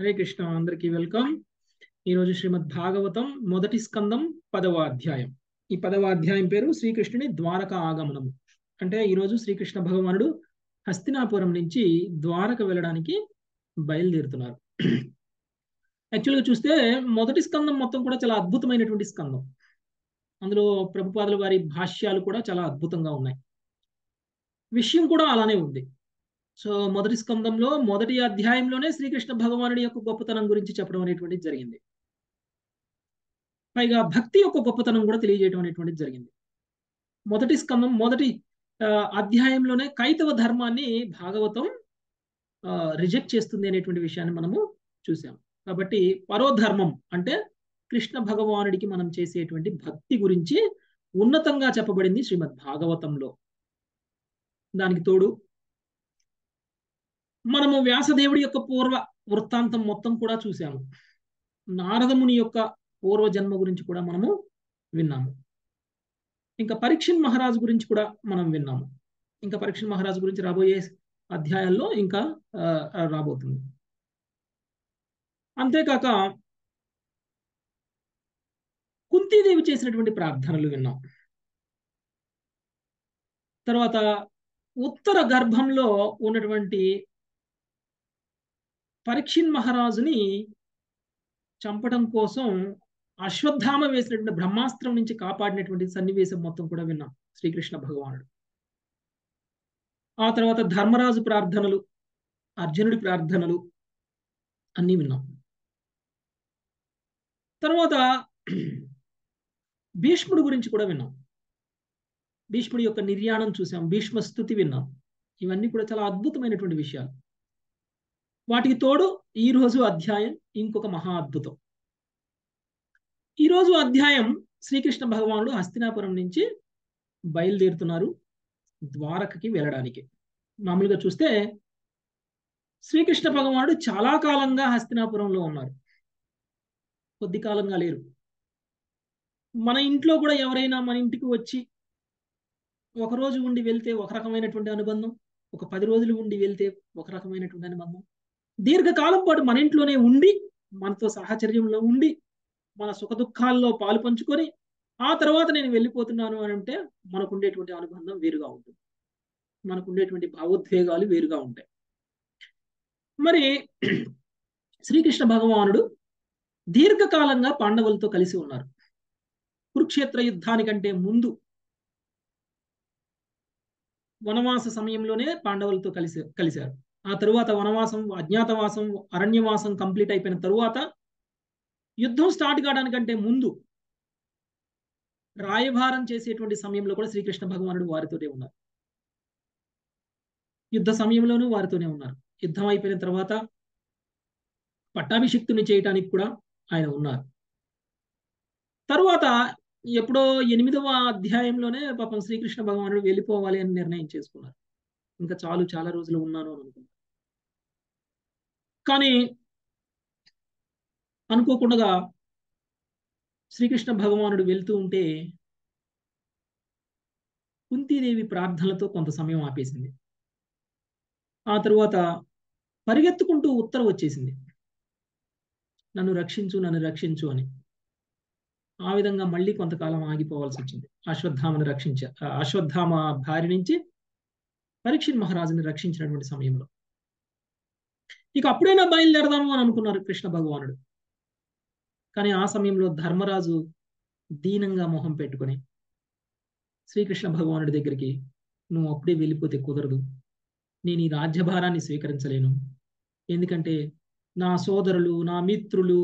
హరే కృష్ణ అందరికీ వెల్కమ్. ఈరోజు శ్రీమద్ భాగవతం మొదటి స్కందం పదవ అధ్యాయం. ఈ పదవ అధ్యాయం పేరు శ్రీకృష్ణుని ద్వారక ఆగమనము అంటే ఈరోజు శ్రీకృష్ణ భగవానుడు హస్తినాపురం నుంచి ద్వారక వెళ్ళడానికి బయలుదేరుతున్నారు. యాక్చువల్గా చూస్తే మొదటి స్కందం మొత్తం కూడా చాలా అద్భుతమైనటువంటి స్కందం. అందులో ప్రభుపాదుల వారి భాష్యాలు కూడా చాలా అద్భుతంగా ఉన్నాయి. విషయం కూడా అలానే ఉంది. సో మొదటి స్కందంలో మొదటి అధ్యాయంలోనే శ్రీకృష్ణ భగవానుడి యొక్క గొప్పతనం గురించి చెప్పడం అనేటువంటిది జరిగింది. పైగా భక్తి యొక్క గొప్పతనం కూడా తెలియజేయడం అనేటువంటిది జరిగింది. మొదటి స్కందం మొదటి అధ్యాయంలోనే కైతవ ధర్మాన్ని భాగవతం రిజెక్ట్ చేస్తుంది అనేటువంటి విషయాన్ని మనము చూసాం కాబట్టి పరోధర్మం అంటే కృష్ణ భగవానుడికి మనం చేసేటువంటి భక్తి గురించి ఉన్నతంగా చెప్పబడింది శ్రీమద్ భాగవతంలో దానికి తోడు మనము వ్యాసదేవుడి యొక్క పూర్వ వృత్తాంతం మొత్తం కూడా చూసాము నారదముని యొక్క పూర్వ జన్మ గురించి కూడా మనము విన్నాము. ఇంకా పరీక్షన్ మహారాజు గురించి కూడా మనం విన్నాము. ఇంకా పరీక్షన్ మహారాజు గురించి రాబోయే అధ్యాయాల్లో ఇంకా రాబోతుంది. అంతేకాక కుంతీదేవి చేసినటువంటి ప్రార్థనలు విన్నాం. తర్వాత ఉత్తర గర్భంలో ఉన్నటువంటి పరీక్షిన్ మహారాజుని చంపడం కోసం అశ్వత్థామ వేసినటువంటి బ్రహ్మాస్త్రం నుంచి కాపాడినటువంటి సన్నివేశం మొత్తం కూడా విన్నాం శ్రీకృష్ణ భగవానుడు. ఆ తర్వాత ధర్మరాజు ప్రార్థనలు అర్జునుడి ప్రార్థనలు అన్నీ విన్నాం. తర్వాత భీష్ముడి గురించి కూడా విన్నాం. భీష్ముడి యొక్క నిర్యాణం చూసాం భీష్మ స్థుతి విన్నాం. ఇవన్నీ కూడా చాలా అద్భుతమైనటువంటి విషయాలు. వాటికి తోడు ఈరోజు అధ్యాయం ఇంకొక మహా అద్భుతం. ఈరోజు అధ్యాయం శ్రీకృష్ణ భగవానుడు హస్తినాపురం నుంచి బయలుదేరుతున్నారు ద్వారకకి వెళ్ళడానికి. మామూలుగా చూస్తే శ్రీకృష్ణ భగవానుడు చాలా కాలంగా హస్తినాపురంలో ఉన్నారు. కొద్ది కాలంగా లేరు. మన ఇంట్లో కూడా ఎవరైనా మన ఇంటికి వచ్చి ఒక రోజు ఉండి వెళ్తే ఒక రకమైనటువంటి అనుబంధం ఒక పది రోజులు ఉండి వెళ్తే ఒక రకమైనటువంటి అనుబంధం దీర్ఘకాలం పాటు మన ఇంట్లోనే ఉండి మనతో సాహచర్యంలో ఉండి మన సుఖ దుఃఖాల్లో పాలు పంచుకొని ఆ తర్వాత నేను వెళ్ళిపోతున్నాను అని అంటే మనకు ఉండేటువంటి అనుబంధం వేరుగా ఉంటుంది. మనకు ఉండేటువంటి భావోద్వేగాలు వేరుగా ఉంటాయి. మరి శ్రీకృష్ణ భగవానుడు దీర్ఘకాలంగా పాండవులతో కలిసి ఉన్నారు. కురుక్షేత్ర యుద్ధానికంటే ముందు వనవాస సమయంలోనే పాండవులతో కలిసి కలిశారు. ఆ తరువాత వనవాసం అజ్ఞాతవాసం అరణ్యవాసం కంప్లీట్ అయిపోయిన తరువాత యుద్ధం స్టార్ట్ కావడానికంటే ముందు రాయభారం చేసేటువంటి సమయంలో కూడా శ్రీకృష్ణ భగవానుడు వారితోనే ఉన్నారు. యుద్ధ సమయంలోనూ వారితోనే ఉన్నారు. యుద్ధం అయిపోయిన తర్వాత పట్టాభిషిక్తుని చేయటానికి కూడా ఆయన ఉన్నారు. తరువాత ఎప్పుడో ఎనిమిదవ అధ్యాయంలోనే పాపం శ్రీకృష్ణ భగవానుడు వెళ్ళిపోవాలి అని నిర్ణయం చేసుకున్నారు. ఇంకా చాలు చాలా రోజులు ఉన్నాను అని అనుకున్నారు కానీ అనుకోకుండా శ్రీకృష్ణ భగవానుడు వెళ్తూ ఉంటే కుంతీదేవి ప్రార్థనలతో కొంత సమయం ఆపేసింది. ఆ తరువాత పరిగెత్తుకుంటూ ఉత్తరం వచ్చేసింది. నన్ను రక్షించు నన్ను రక్షించు అని. ఆ విధంగా మళ్ళీ కొంతకాలం ఆగిపోవాల్సి వచ్చింది. అశ్వత్థామను రక్షించ అశ్వత్థామ భార్య నుంచి పరీక్షిత్ మహారాజుని రక్షించినటువంటి సమయంలో. ఇక అప్పుడైనా బయలుదేరదాము అని అనుకున్నారు కృష్ణ భగవానుడు. కానీ ఆ సమయంలో ధర్మరాజు దీనంగా మొహం పెట్టుకుని శ్రీకృష్ణ భగవానుడి దగ్గరికి నువ్వు అప్పుడే వెళ్ళిపోతే కుదరదు. నేను ఈ రాజ్యభారాన్ని స్వీకరించలేను. ఎందుకంటే నా సోదరులు నా మిత్రులు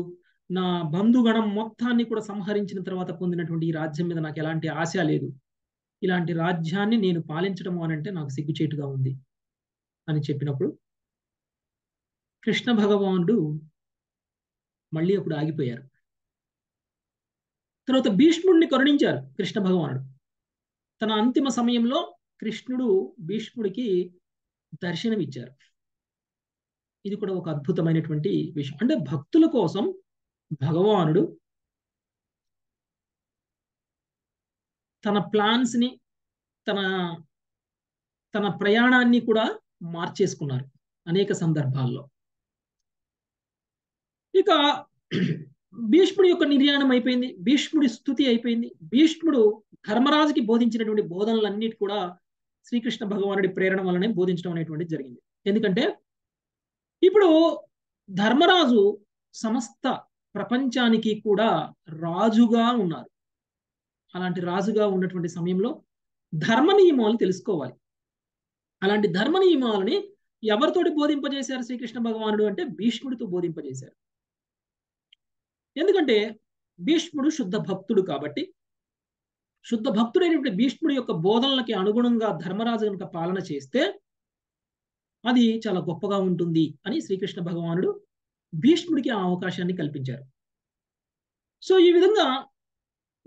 నా బంధుగణం మొత్తాన్ని కూడా సంహరించిన తర్వాత పొందినటువంటి ఈ రాజ్యం మీద నాకు ఎలాంటి ఆశ లేదు. ఇలాంటి రాజ్యాన్ని నేను పాలించడం అనంటే నాకు సిగ్గుచేటుగా ఉంది అని చెప్పినప్పుడు కృష్ణ భగవానుడు మళ్ళీ అప్పుడు ఆగిపోయారు. తర్వాత భీష్ముడిని కరుణించారు కృష్ణ భగవానుడు. తన అంతిమ సమయంలో కృష్ణుడు భీష్ముడికి దర్శనమిచ్చారు. ఇది కూడా ఒక అద్భుతమైనటువంటి విషయం. అంటే భక్తుల కోసం భగవానుడు తన ప్లాన్స్ని తన తన ప్రయాణాన్ని కూడా మార్చేసుకున్నారు అనేక సందర్భాల్లో. ఇక భీష్ముడి యొక్క నిర్యాణం అయిపోయింది భీష్ముడి స్థుతి అయిపోయింది. భీష్ముడు ధర్మరాజుకి బోధించినటువంటి బోధనలన్నిటి కూడా శ్రీకృష్ణ భగవానుడి ప్రేరణ వల్లనే బోధించడం అనేటువంటిది జరిగింది. ఎందుకంటే ఇప్పుడు ధర్మరాజు సమస్త ప్రపంచానికి కూడా రాజుగా ఉన్నారు. అలాంటి రాజుగా ఉన్నటువంటి సమయంలో ధర్మ నియమాలు తెలుసుకోవాలి. అలాంటి ధర్మ నియమాలని ఎవరితోటి బోధింపజేశారు శ్రీకృష్ణ భగవానుడు అంటే భీష్ముడితో బోధింపజేశారు. ఎందుకంటే భీష్ముడు శుద్ధ భక్తుడు కాబట్టి శుద్ధ భక్తుడైనటువంటి భీష్ముడి యొక్క బోధనలకి అనుగుణంగా ధర్మరాజు కనుక పాలన చేస్తే అది చాలా గొప్పగా ఉంటుంది అని శ్రీకృష్ణ భగవానుడు భీష్ముడికి ఆ అవకాశాన్ని కల్పించారు. సో ఈ విధంగా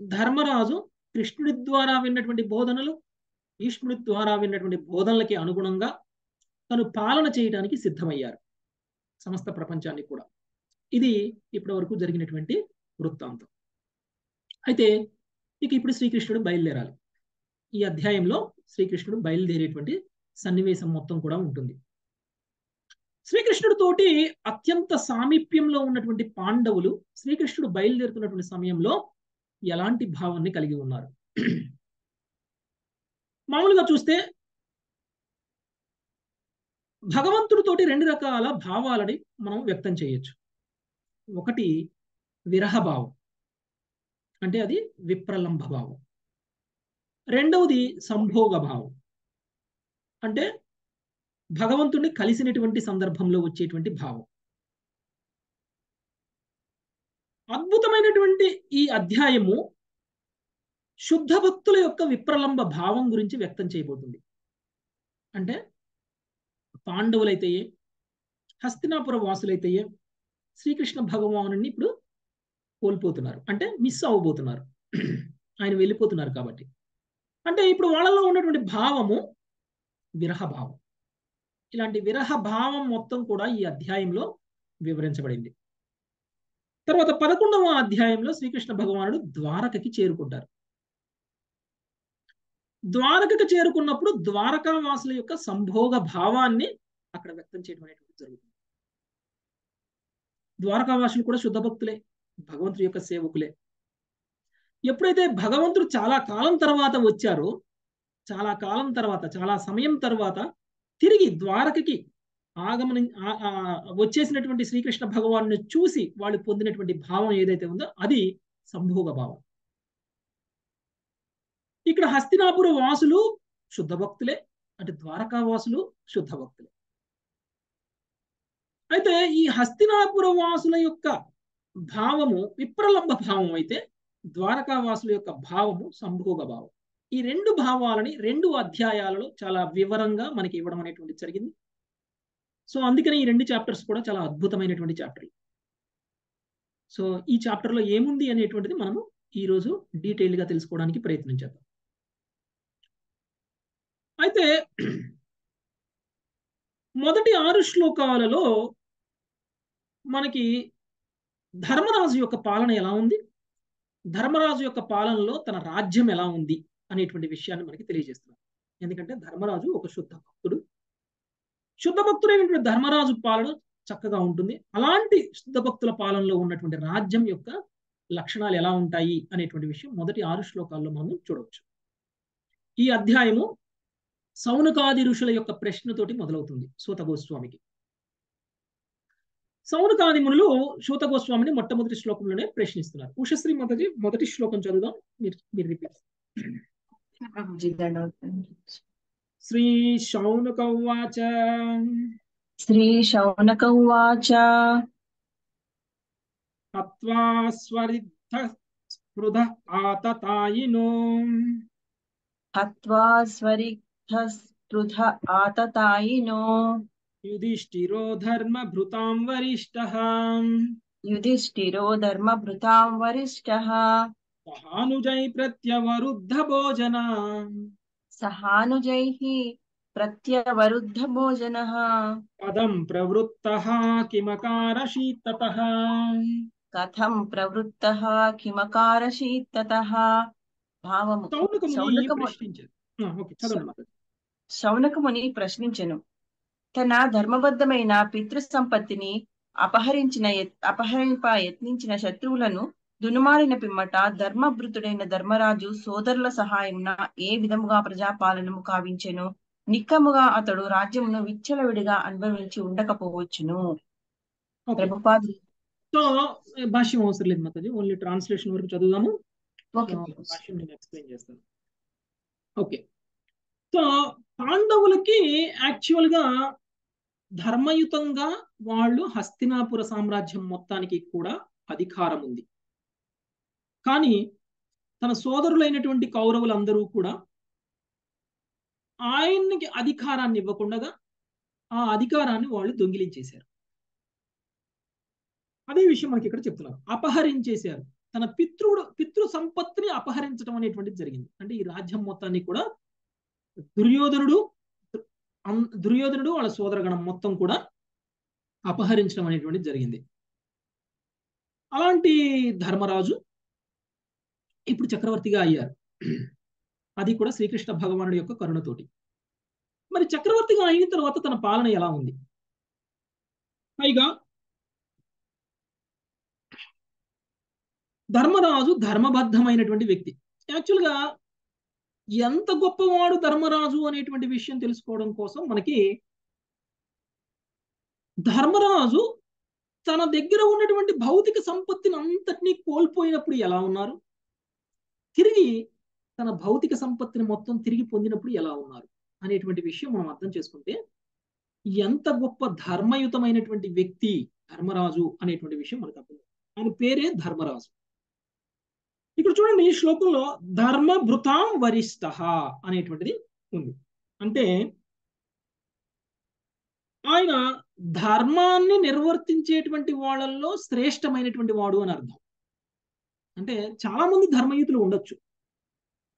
ధర్మరాజు కృష్ణుడి ద్వారా విన్నటువంటి బోధనలు భీష్ముడి ద్వారా విన్నటువంటి బోధనలకి అనుగుణంగా తను పాలన చేయడానికి సిద్ధమయ్యారు సమస్త ప్రపంచాన్ని కూడా. ఇది ఇప్పటి వరకు జరిగినటువంటి వృత్తాంతం. అయితే ఇక ఇప్పుడు శ్రీకృష్ణుడు బయలుదేరాలి. ఈ అధ్యాయంలో శ్రీకృష్ణుడు బయలుదేరేటువంటి సన్నివేశం మొత్తం కూడా ఉంటుంది. శ్రీకృష్ణుడు తోటి అత్యంత సామీప్యంలో ఉన్నటువంటి పాండవులు శ్రీకృష్ణుడు బయలుదేరుతున్నటువంటి సమయంలో ఎలాంటి భావాన్ని కలిగి ఉన్నారు? మామూలుగా చూస్తే భగవంతుడితోటి రెండు రకాల భావాలని మనం వ్యక్తం చేయొచ్చు. ఒకటి విరహ భావం అంటే అది విప్రలంభ భావం. రెండవది సంభోగ భావం అంటే భగవంతుడిని కలిసినటువంటి సందర్భంలో వచ్చేటువంటి భావం. అద్భుతమైనటువంటి ఈ అధ్యాయము శుద్ధ భక్తుల యొక్క విప్రలంబ భావం గురించి వ్యక్తం చేయబోతుంది. అంటే పాండవులైతేయే హస్తినాపుర వాసులైతేయే శ్రీకృష్ణ భగవాను ఇప్పుడు కోల్పోతున్నారు. అంటే మిస్ అవ్వబోతున్నారు. ఆయన వెళ్ళిపోతున్నారు కాబట్టి. అంటే ఇప్పుడు వాళ్ళలో ఉన్నటువంటి భావము విరహ భావం. ఇలాంటి విరహ భావం మొత్తం కూడా ఈ అధ్యాయంలో వివరించబడింది. తర్వాత పదకొండవ అధ్యాయంలో శ్రీకృష్ణ భగవానుడు ద్వారకకి చేరుకుంటారు. ద్వారకకి చేరుకున్నప్పుడు ద్వారకా వాసుల యొక్క సంభోగ భావాన్ని అక్కడ వ్యక్తం చేయడం అనేటువంటిది జరుగుతుంది. ద్వారకా వాసులు కూడా శుద్ధ భక్తులే భగవంతుడి యొక్క సేవకులే. ఎప్పుడైతే భగవంతుడు చాలా కాలం తర్వాత వచ్చారో చాలా కాలం తర్వాత చాలా సమయం తర్వాత తిరిగి ద్వారకకి ఆగమన వచ్చేసినటువంటి శ్రీకృష్ణ భగవాను చూసి వాళ్ళు పొందినటువంటి భావం ఏదైతే ఉందో అది సంభోగ భావం. ఇక్కడ హస్తినాపుర వాసులు శుద్ధ భక్తులే అంటే ద్వారకా వాసులు శుద్ధ భక్తులే. అయితే ఈ హస్తినాపుర వాసుల యొక్క భావము విప్రలంబ భావం అయితే ద్వారకా వాసుల యొక్క భావము సంభోగ భావం. ఈ రెండు భావాలని రెండు అధ్యాయాలలో చాలా వివరంగా మనకి ఇవ్వడం అనేటువంటి జరిగింది. సో అందుకనే ఈ రెండు చాప్టర్స్ కూడా చాలా అద్భుతమైనటువంటి చాప్టర్లు సో ఈ చాప్టర్లో ఏముంది అనేటువంటిది మనము ఈరోజు డీటెయిల్గా తెలుసుకోవడానికి ప్రయత్నం చేద్దాం. అయితే మొదటి ఆరు శ్లోకాలలో మనకి ధర్మరాజు యొక్క పాలన ఎలా ఉంది? ధర్మరాజు యొక్క పాలనలో తన రాజ్యం ఎలా ఉంది అనేటువంటి విషయాన్ని మనకి తెలియజేస్తున్నారు. ఎందుకంటే ధర్మరాజు ఒక శుద్ధ భక్తుడు. శుద్ధ భక్తుడైనటువంటి ధర్మరాజు పాలన చక్కగా ఉంటుంది. అలాంటి శుద్ధ భక్తుల పాలనలో ఉన్నటువంటి రాజ్యం యొక్క లక్షణాలు ఎలా ఉంటాయి అనేటువంటి విషయం మొదటి ఆరు శ్లోకాల్లో మనం చూడవచ్చు. ఈ అధ్యాయము సౌనకాది ఋషుల యొక్క ప్రశ్నతోటి మొదలవుతుంది సూత గోస్వామికి. సౌనకాది మునులు సూత గోస్వామిని మొట్టమొదటి శ్లోకంలోనే ప్రశ్నిస్తున్నారు. ఉషశ్రీ మాతాజీ మొదటి శ్లోకం చదువుదాం. మీరు మీరు రిపీట్. श्रीशौनक उवाच श्रीशौनक उवाच हत्वा स्वरिद्ध स्पृध आततायि नो युधिष्ठिरो धर्मभृतां वरिष्ठः। युधिष्ठिरो धर्मभृतां वरिष्ठः। सहानुजै प्रत्यवरुद्ध भोजनाम् సహానుజై ప్రత్యవరుద్ధ భోజన పదం ప్రవృత్త కిమకార శీతత కథం ప్రవృత్తः భావము. శౌనకముని ప్రశ్నించెను. తన ధర్మబద్ధమైన పితృ సంపత్తిని అపహరించిన అపహరింప యత్నించిన శత్రువులను దునుమాడిన పిమ్మట ధర్మభృతుడైన ధర్మరాజు సోదరుల సహాయమున ఏ విధముగా ప్రజాపాలనము కావించెను? నిక్కముగా అతడు రాజ్యమును విచ్చలవిడిగా అనుభవించి ఉండకపోవచ్చును. ప్రభుపాద్. సో భాష్యం అవసరం లేదు మాతాజీ. ఓన్లీ ట్రాన్స్లేషన్ వరకు చదువుదాము. భాష్యం నేను ఎక్స్ప్లెయిన్ చేస్తాను. ఓకే. సో పాండవులకి యాక్చువల్గా ధర్మయుతంగా వాళ్ళు హస్తినాపుర సామ్రాజ్యం మొత్తానికి కూడా అధికారం ఉంది కానీ తన సోదరులైనటువంటి కౌరవులందరూ కూడా ఆయన్నికి అధికారాన్ని ఇవ్వకుండా ఆ అధికారాన్ని వాళ్ళు దొంగిలించేశారు. అదే విషయం మనకి ఇక్కడ చెప్తున్నారు. అపహరించేశారు. తన పితృడు పితృ సంపత్తిని అపహరించడం అనేటువంటిది జరిగింది. అంటే ఈ రాజ్యం మొత్తాన్ని కూడా దుర్యోధనుడు దుర్యోధనుడు వాళ్ళ సోదరగణం మొత్తం కూడా అపహరించడం అనేటువంటిది జరిగింది. అలాంటి ధర్మరాజు ఇప్పుడు చక్రవర్తిగా అయ్యారు. అది కూడా శ్రీకృష్ణ భగవానుడి యొక్క కరుణతోటి. మరి చక్రవర్తిగా అయిన తర్వాత తన పాలన ఎలా ఉంది? పైగా ధర్మరాజు ధర్మబద్ధమైనటువంటి వ్యక్తి. యాక్చువల్గా ఎంత గొప్పవాడు ధర్మరాజు అనేటువంటి విషయం తెలుసుకోవడం కోసం మనకి ధర్మరాజు తన దగ్గర ఉన్నటువంటి భౌతిక సంపత్తిని అంతటినీ కోల్పోయినప్పుడు ఎలా ఉన్నారు? తిరిగి తన భౌతిక సంపత్తిని మొత్తం తిరిగి పొందినప్పుడు ఎలా ఉన్నారు అనేటువంటి విషయం మనం అర్థం చేసుకుంటే ఎంత గొప్ప ధర్మయుతమైనటువంటి వ్యక్తి ధర్మరాజు అనేటువంటి విషయం మనకు అర్థం ఆయన పేరే ధర్మరాజు. ఇక్కడ చూడండి ఈ శ్లోకంలో ధర్మ భృతాం వరిష్ట అనేటువంటిది ఉంది. అంటే ఆయన ధర్మాన్ని నిర్వర్తించేటువంటి వాళ్ళల్లో శ్రేష్టమైనటువంటి వాడు అని అర్థం. అంటే చాలా మంది ధర్మయుతులు ఉండొచ్చు.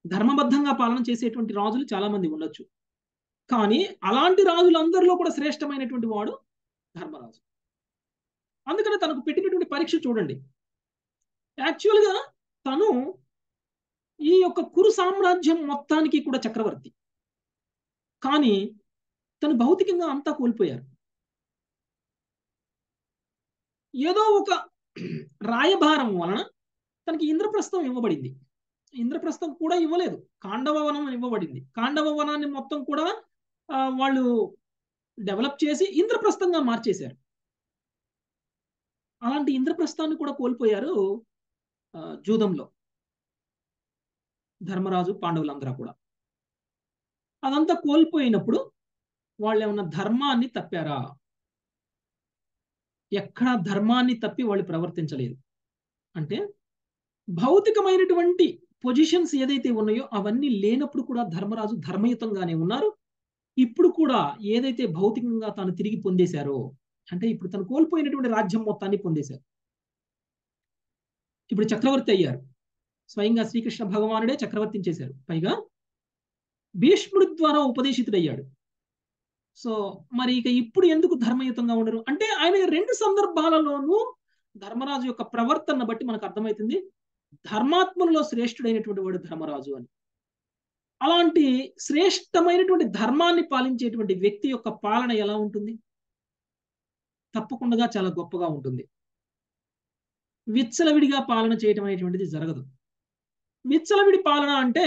ధర్మబద్ధంగా పాలన చేసేటువంటి రాజులు చాలా మంది ఉండొచ్చు. కానీ అలాంటి రాజులందరిలో కూడా శ్రేష్టమైనటువంటి వాడు ధర్మరాజు. అందుకని తనకు పెట్టినటువంటి పరీక్ష చూడండి. యాక్చువల్గా తను ఈ యొక్క కురు సామ్రాజ్యం మొత్తానికి కూడా చక్రవర్తి. కానీ తను భౌతికంగా అంతా కోల్పోయారు. ఏదో ఒక రాయభారం వలన తనకి ఇంద్రప్రస్థం ఇవ్వబడింది. ఇంద్రప్రస్థం కూడా ఇవ్వలేదు. కాండవ వనం ఇవ్వబడింది. కాండవ వనాన్ని మొత్తం కూడా వాళ్ళు డెవలప్ చేసి ఇంద్రప్రస్థంగా మార్చేశారు. అలాంటి ఇంద్రప్రస్థాన్ని కూడా కోల్పోయారు జూదంలో. ధర్మరాజు పాండవులందరూ కూడా. అదంతా కోల్పోయినప్పుడు వాళ్ళు ఏమన్నా ధర్మాన్ని తప్పారా? ఎక్కడ ధర్మాన్ని తప్పి వాళ్ళు ప్రవర్తించలేదు. అంటే భౌతికమైనటువంటి పొజిషన్స్ ఏదైతే ఉన్నాయో అవన్నీ లేనప్పుడు కూడా ధర్మరాజు ధర్మయుతంగానే ఉన్నారు. ఇప్పుడు కూడా ఏదైతే భౌతికంగా తాను తిరిగి పొందేశారో అంటే ఇప్పుడు తను కోల్పోయినటువంటి రాజ్యం మొత్తాన్ని పొందేశారు. ఇప్పుడు చక్రవర్తి అయ్యారు. స్వయంగా శ్రీకృష్ణ భగవానుడే చక్రవర్తిని చేశారు. పైగా భీష్ముడి ద్వారా ఉపదేశితుడయ్యాడు. సో మరి ఇక ఇప్పుడు ఎందుకు ధర్మయుతంగా ఉండరు? అంటే ఆయన రెండు సందర్భాలలోనూ ధర్మరాజు యొక్క ప్రవర్తన బట్టి మనకు అర్థమవుతుంది. ధర్మాత్మలో శ్రేష్ఠుడైనటువంటి వాడు ధర్మరాజు అని. అలాంటి శ్రేష్టమైనటువంటి ధర్మాన్ని పాలించేటువంటి వ్యక్తి యొక్క పాలన ఎలా ఉంటుంది? తప్పకుండా చాలా గొప్పగా ఉంటుంది. విచ్చలవిడిగా పాలన చేయటం అనేటువంటిది జరగదు. విచ్చలవిడి పాలన అంటే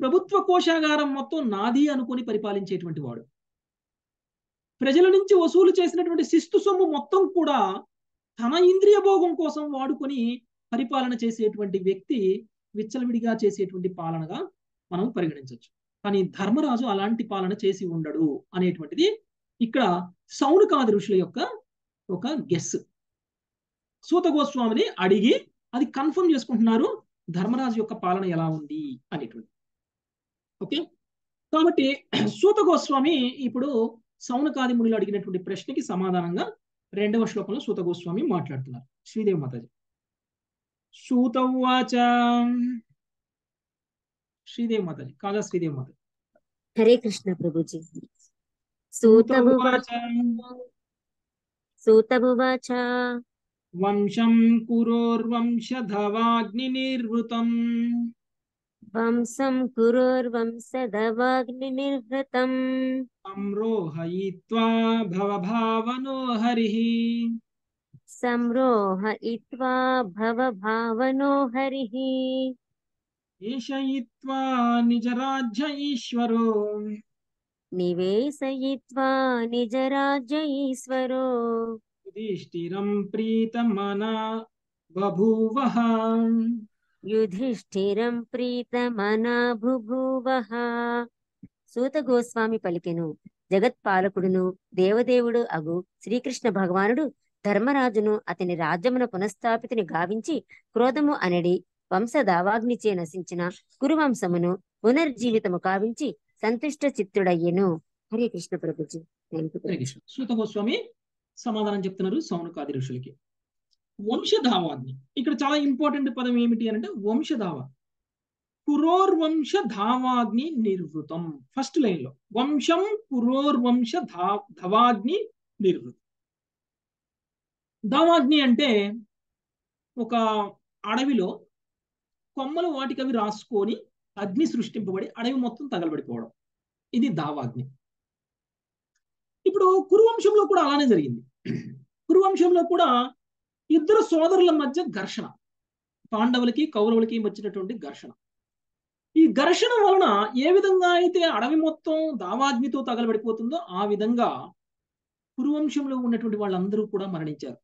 ప్రభుత్వ కోశాగారం మొత్తం నాది అనుకొని పరిపాలించేటువంటి వాడు. ప్రజల నుంచి వసూలు చేసినటువంటి శిస్తు సొమ్ము మొత్తం కూడా తన ఇంద్రియ భోగం కోసం వాడుకొని పరిపాలన చేసేటువంటి వ్యక్తి విచ్చలవిడిగా చేసేటువంటి పాలనగా మనం పరిగణించవచ్చు. కానీ ధర్మరాజు అలాంటి పాలన చేసి ఉండడు అనేటువంటిది ఇక్కడ సౌనకాది ఋషుల యొక్క ఒక గెస్ సూత గోస్వామిని అడిగి అది కన్ఫర్మ్ చేసుకుంటున్నారు ధర్మరాజు యొక్క పాలన ఎలా ఉంది అనేటువంటి ఓకే? కాబట్టి సూత గోస్వామి ఇప్పుడు సౌనకాది మునులు అడిగినటువంటి ప్రశ్నకి సమాధానంగా రెండవ శ్లోకంలో సూత గోస్వామి మాట్లాడుతున్నారు. శ్రీదేవి మాతాజీ. సూతవాచ శ్రీదేవి మాతాజీ కాజా శ్రీదేవి మాతాజీ హరే కృష్ణ ప్రభుజీ సూతమువాచ సూతమువాచ వంశం కురోర్వంశధవాగ్ని నిర్వృతం వంశం కురోర్వంశదవాగ్ని నిర్వృతం సంరోహయిత్వా భవభావనో సంరోహయిత్వా భవభావనో హరిః యుధిష్ఠిరం ప్రీతమనా సూత గోస్వామి పలికెను జగత్పాలకుడును దేవదేవుడు అగు శ్రీకృష్ణ భగవానుడు ధర్మరాజును అతని రాజ్యమున పునఃస్థాపితిని గావించి క్రోధము అనడి వంశదావాగ్నిచే నశించిన కురువంశమును పునర్జీవితము కావించి సంతుష్ట చిత్తుడయ్యెను. హరే కృష్ణ ప్రభుజీ. శ్రుత గోస్వామి సమాధానం చెప్తున్నారు సౌనకాది ఋషులకి. వంశధావాగ్ని. ఇక్కడ చాలా ఇంపార్టెంట్ పదం ఏమిటి అంటే వంశధావ. కురోర్వంశ ధావాగ్ని నిర్వృతం. ఫస్ట్ లైన్లో వంశం కురోర్వంశ ధా ధవాగ్ని నిర్వృతం. దావాగ్ని అంటే ఒక అడవిలో కొమ్మలు వాటికవి రాసుకొని అగ్ని సృష్టింపబడి అడవి మొత్తం తగలబడిపోవడం. ఇది దావాగ్ని. ఇప్పుడు కురువంశంలో కూడా అలానే జరిగింది. కురువంశంలో కూడా ఇద్దరు సోదరుల మధ్య ఘర్షణ. పాండవులకి కౌరవులకి వచ్చినటువంటి ఘర్షణ. ఈ ఘర్షణ వలన ఏ విధంగా అయితే అడవి మొత్తం దావాగ్నితో తగలబడిపోతుందో ఆ విధంగా కురువంశంలో ఉన్నటువంటి వాళ్ళందరూ కూడా మరణించారు.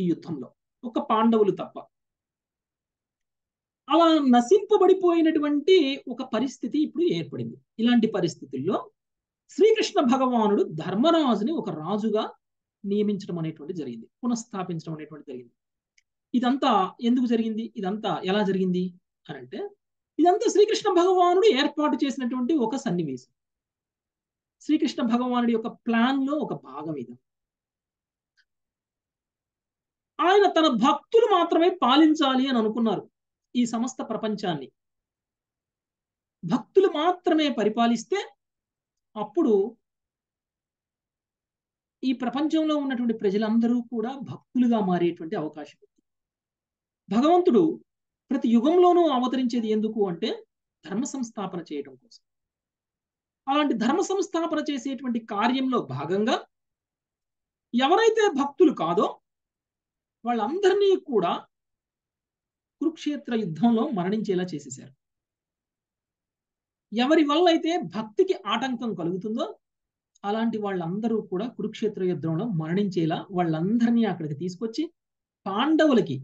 ఈ యుద్ధంలో. ఒక పాండవులు తప్ప. అలా నశింపబడిపోయినటువంటి ఒక పరిస్థితి ఇప్పుడు ఏర్పడింది. ఇలాంటి పరిస్థితుల్లో శ్రీకృష్ణ భగవానుడు ధర్మరాజుని ఒక రాజుగా నియమించడం అనేటువంటి జరిగింది. పునఃస్థాపించడం అనేటువంటి జరిగింది. ఇదంతా ఎందుకు జరిగింది? ఇదంతా ఎలా జరిగింది? అని అంటే ఇదంతా శ్రీకృష్ణ భగవానుడు ఏర్పాటు చేసినటువంటి ఒక సన్నివేశం. శ్రీకృష్ణ భగవానుడి యొక్క ప్లాన్లో ఒక భాగం ఇది ఆయన తన భక్తులు మాత్రమే పాలించాలి అని అనుకున్నారు ఈ సమస్త ప్రపంచాన్ని. భక్తులు మాత్రమే పరిపాలిస్తే అప్పుడు ఈ ప్రపంచంలో ఉన్నటువంటి ప్రజలందరూ కూడా భక్తులుగా మారేటువంటి అవకాశం ఉంది. భగవంతుడు ప్రతి యుగంలోనూ అవతరించేది ఎందుకు అంటే ధర్మ సంస్థాపన చేయడం కోసం. అలాంటి ధర్మ సంస్థాపన చేసేటువంటి కార్యంలో భాగంగా ఎవరైతే భక్తులు కాదో వాళ్ళందరినీ కూడా కురుక్షేత్ర యుద్ధంలో మరణించేలా చేసేశారు. ఎవరి వల్ల అయితే భక్తికి ఆటంకం కలుగుతుందో అలాంటి వాళ్ళందరూ కూడా కురుక్షేత్ర యుద్ధంలో మరణించేలా వాళ్ళందరినీ అక్కడికి తీసుకొచ్చి పాండవులకి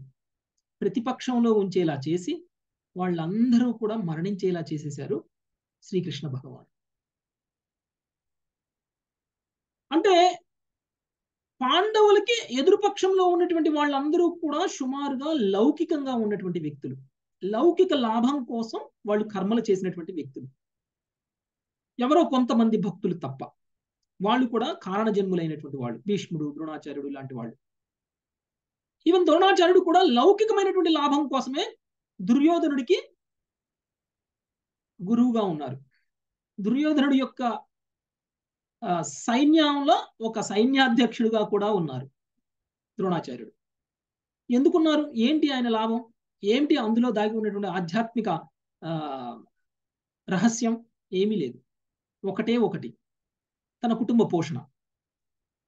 ప్రతిపక్షంలో ఉంచేలా చేసి వాళ్ళందరూ కూడా మరణించేలా చేసేశారు శ్రీకృష్ణ భగవాన్. అంటే పాండవులకి ఎదురుపక్షంలో ఉన్నటువంటి వాళ్ళందరూ కూడా సుమారుగా లౌకికంగా ఉన్నటువంటి వ్యక్తులు. లౌకిక లాభం కోసం వాళ్ళు కర్మలు చేసినటువంటి వ్యక్తులు. ఎవరో కొంతమంది భక్తులు తప్ప. వాళ్ళు కూడా కారణ జన్ములైనటువంటి వాళ్ళు. భీష్ముడు ద్రోణాచార్యుడు లాంటి వాళ్ళు. ఈవెన్ ద్రోణాచార్యుడు కూడా లౌకికమైనటువంటి లాభం కోసమే దుర్యోధనుడికి గురువుగా ఉన్నారు. దుర్యోధనుడి యొక్క సైన్యంలో ఒక సైన్యాధ్యక్షుడిగా కూడా ఉన్నారు ద్రోణాచార్యుడు. ఎందుకున్నారు? ఏంటి ఆయన లాభం? ఏంటి అందులో దాగి ఉన్నటువంటి ఆధ్యాత్మిక రహస్యం? ఏమీ లేదు. ఒకటే ఒకటి. తన కుటుంబ పోషణ.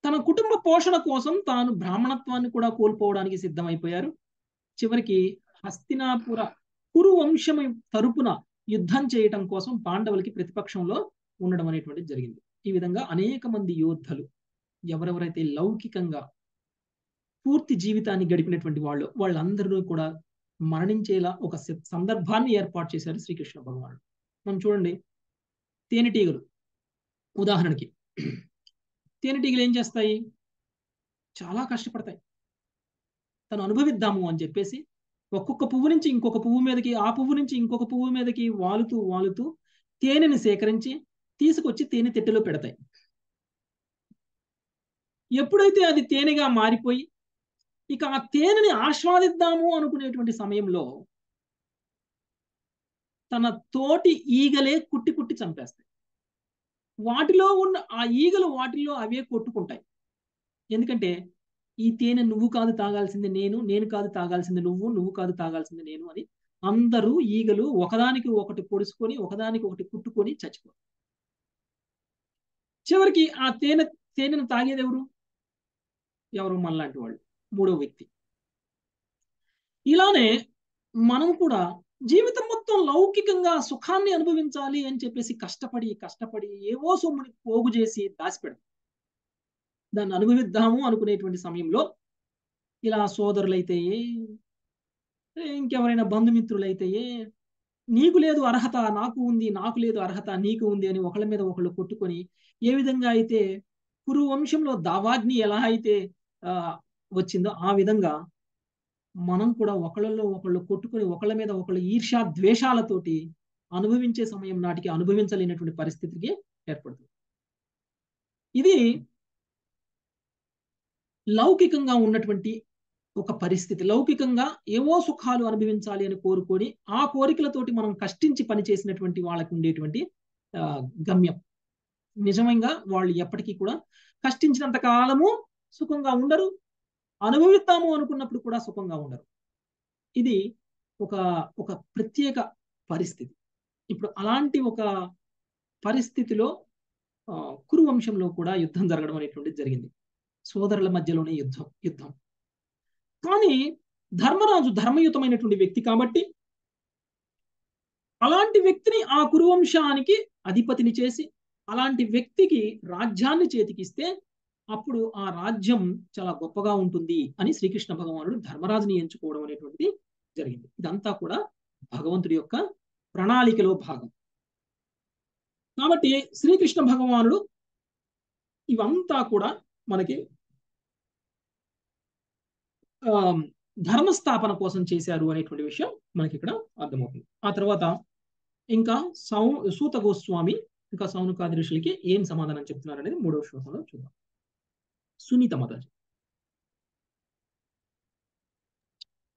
తన కుటుంబ పోషణ కోసం తాను బ్రాహ్మణత్వాన్ని కూడా కోల్పోవడానికి సిద్ధమైపోయారు. చివరికి హస్తినాపుర కురు వంశం తరపున యుద్ధం చేయటం కోసం పాండవులకి ప్రతిపక్షంలో ఉండడం అనేటువంటిది జరిగింది. ఈ విధంగా అనేక మంది యోద్ధలు ఎవరెవరైతే లౌకికంగా పూర్తి జీవితాన్ని గడిపినటువంటి వాళ్ళు వాళ్ళందరూ కూడా మరణించేలా ఒక సందర్భాన్ని ఏర్పాటు చేశారు శ్రీకృష్ణ భగవానుడు. మనం చూడండి తేనెటీగలు ఉదాహరణకి. తేనెటీగలు ఏం చేస్తాయి? చాలా కష్టపడతాయి. తను అనుభవిద్దాము అని చెప్పేసి ఒక్కొక్క పువ్వు నుంచి ఇంకొక పువ్వు మీదకి ఆ పువ్వు నుంచి ఇంకొక పువ్వు మీదకి వాలుతూ వాలుతూ తేనెని సేకరించి తీసుకొచ్చి తేనె తిట్టలో పెడతాయి. ఎప్పుడైతే అది తేనెగా మారిపోయి ఇక ఆ తేనెని ఆస్వాదిద్దాము అనుకునేటువంటి సమయంలో తన తోటి ఈగలే కుట్టి కుట్టి చంపేస్తాయి. వాటిలో ఉన్న ఆ ఈగలు వాటిల్లో అవే కొట్టుకుంటాయి. ఎందుకంటే ఈ తేనె నువ్వు కాదు తాగాల్సింది నేను నేను కాదు తాగాల్సింది నువ్వు నువ్వు కాదు తాగాల్సింది నేను అని అందరూ ఈగలు ఒకదానికి ఒకటి పొడుచుకొని ఒకదానికి ఒకటి కుట్టుకొని చచ్చిపో చివరికి ఆ తేనె తేనెను తాగేది ఎవరు? ఎవరు? మనలాంటి వాళ్ళు. మూడో వ్యక్తి. ఇలానే మనం కూడా జీవితం మొత్తం లౌకికంగా సుఖాన్ని అనుభవించాలి అని చెప్పేసి కష్టపడి కష్టపడి ఏవో సొమ్ముని పోగు చేసి దాచిపెడతాం. దాన్ని అనుభవిద్దాము అనుకునేటువంటి సమయంలో ఇలా సోదరులైతే ఇంకెవరైనా బంధుమిత్రులైతే నీకు లేదు అర్హత నాకు ఉంది నాకు లేదు అర్హత నీకు ఉంది అని ఒకళ్ళ మీద ఒకళ్ళు కొట్టుకొని ఏ విధంగా అయితే కురు వంశంలో దావాగ్ని ఎలా అయితే వచ్చిందో ఆ విధంగా మనం కూడా ఒకళ్ళలో ఒకళ్ళు కొట్టుకొని ఒకళ్ళ మీద ఒకళ్ళు ఈర్ష్యా ద్వేషాలతోటి అనుభవించే సమయం నాటికి అనుభవించలేనటువంటి పరిస్థితికి ఏర్పడుతుంది. ఇది లౌకికంగా ఉన్నటువంటి ఒక పరిస్థితి. లౌకికంగా ఏవో సుఖాలు అనుభవించాలి అని కోరుకొని ఆ కోరికలతోటి మనం కష్టించి పనిచేసినటువంటి వాళ్ళకి ఉండేటువంటి గమ్యం. నిజంగా వాళ్ళు ఎప్పటికీ కూడా కష్టించినంత కాలము సుఖంగా ఉండరు. అనుభవిస్తాము అనుకున్నప్పుడు కూడా సుఖంగా ఉండరు. ఇది ఒక ఒక ప్రత్యేక పరిస్థితి. ఇప్పుడు అలాంటి ఒక పరిస్థితిలో కురువంశంలో కూడా యుద్ధం జరగడం అనేటువంటిది జరిగింది. సోదరుల మధ్యలోనే యుద్ధం యుద్ధం. కానీ ధర్మరాజు ధర్మయుతమైనటువంటి వ్యక్తి కాబట్టి అలాంటి వ్యక్తిని ఆ కురువంశానికి అధిపతిని చేసి అలాంటి వ్యక్తికి రాజ్యాన్ని చేతికిస్తే అప్పుడు ఆ రాజ్యం చాలా గొప్పగా ఉంటుంది అని శ్రీకృష్ణ భగవానుడు ధర్మరాజుని ఎంచుకోవడం అనేటువంటిది జరిగింది. ఇదంతా కూడా భగవంతుడి యొక్క ప్రణాళికలో భాగం. కాబట్టి శ్రీకృష్ణ భగవానుడు ఇవంతా కూడా మనకి ధర్మస్థాపన కోసం చేశారు అనేటువంటి విషయం మనకి ఇక్కడ అర్థమవుతుంది. ఆ తర్వాత ఇంకా సౌ సూత గోస్వామి ఇంకా సౌనకాది ఋషులకి ఏం సమాధానం చెప్తున్నారు అనేది మూడవ శ్లోకంలో చూద్దాం. సునీత మాతాజీ.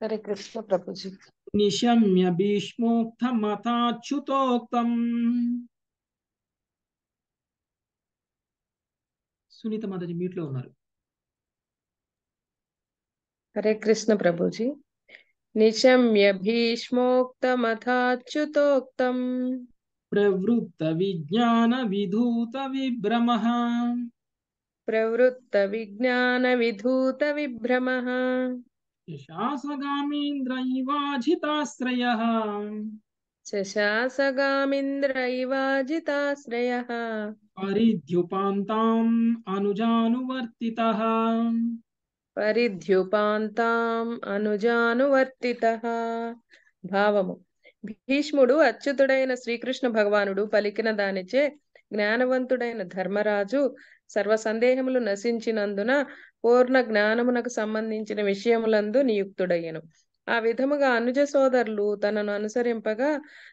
హరే కృష్ణ ప్రభుజీ. నిశమ్య భీష్మోక్తమతాచ్యుతోక్తం. సునీత మాతాజీ మీట్లో ఉన్నారు. हरे कृष्ण प्रभु जी निशम्य भीष्मोक्तमथाच्युतोक्त प्रवृत्त विज्ञान विधूत विभ्रम प्रवृत्त विज्ञान विधूत विभ्रम शशासगामिन्द्र इवाजिताश्रयः परिद्युपान्ताम् अनुजानुवर्तितः। పరిద్యుపాంతాం అనుజానువర్తిత భావము. భీష్ముడు అచ్యుతుడైన శ్రీకృష్ణ భగవానుడు పలికిన దానిచే జ్ఞానవంతుడైన ధర్మరాజు సర్వ సందేహములు నశించినందున పూర్ణ జ్ఞానమునకు సంబంధించిన విషయములందు నియుక్తుడయ్యను. ఆ విధముగా అనుజ సోదరులు తనను అనుసరింపగా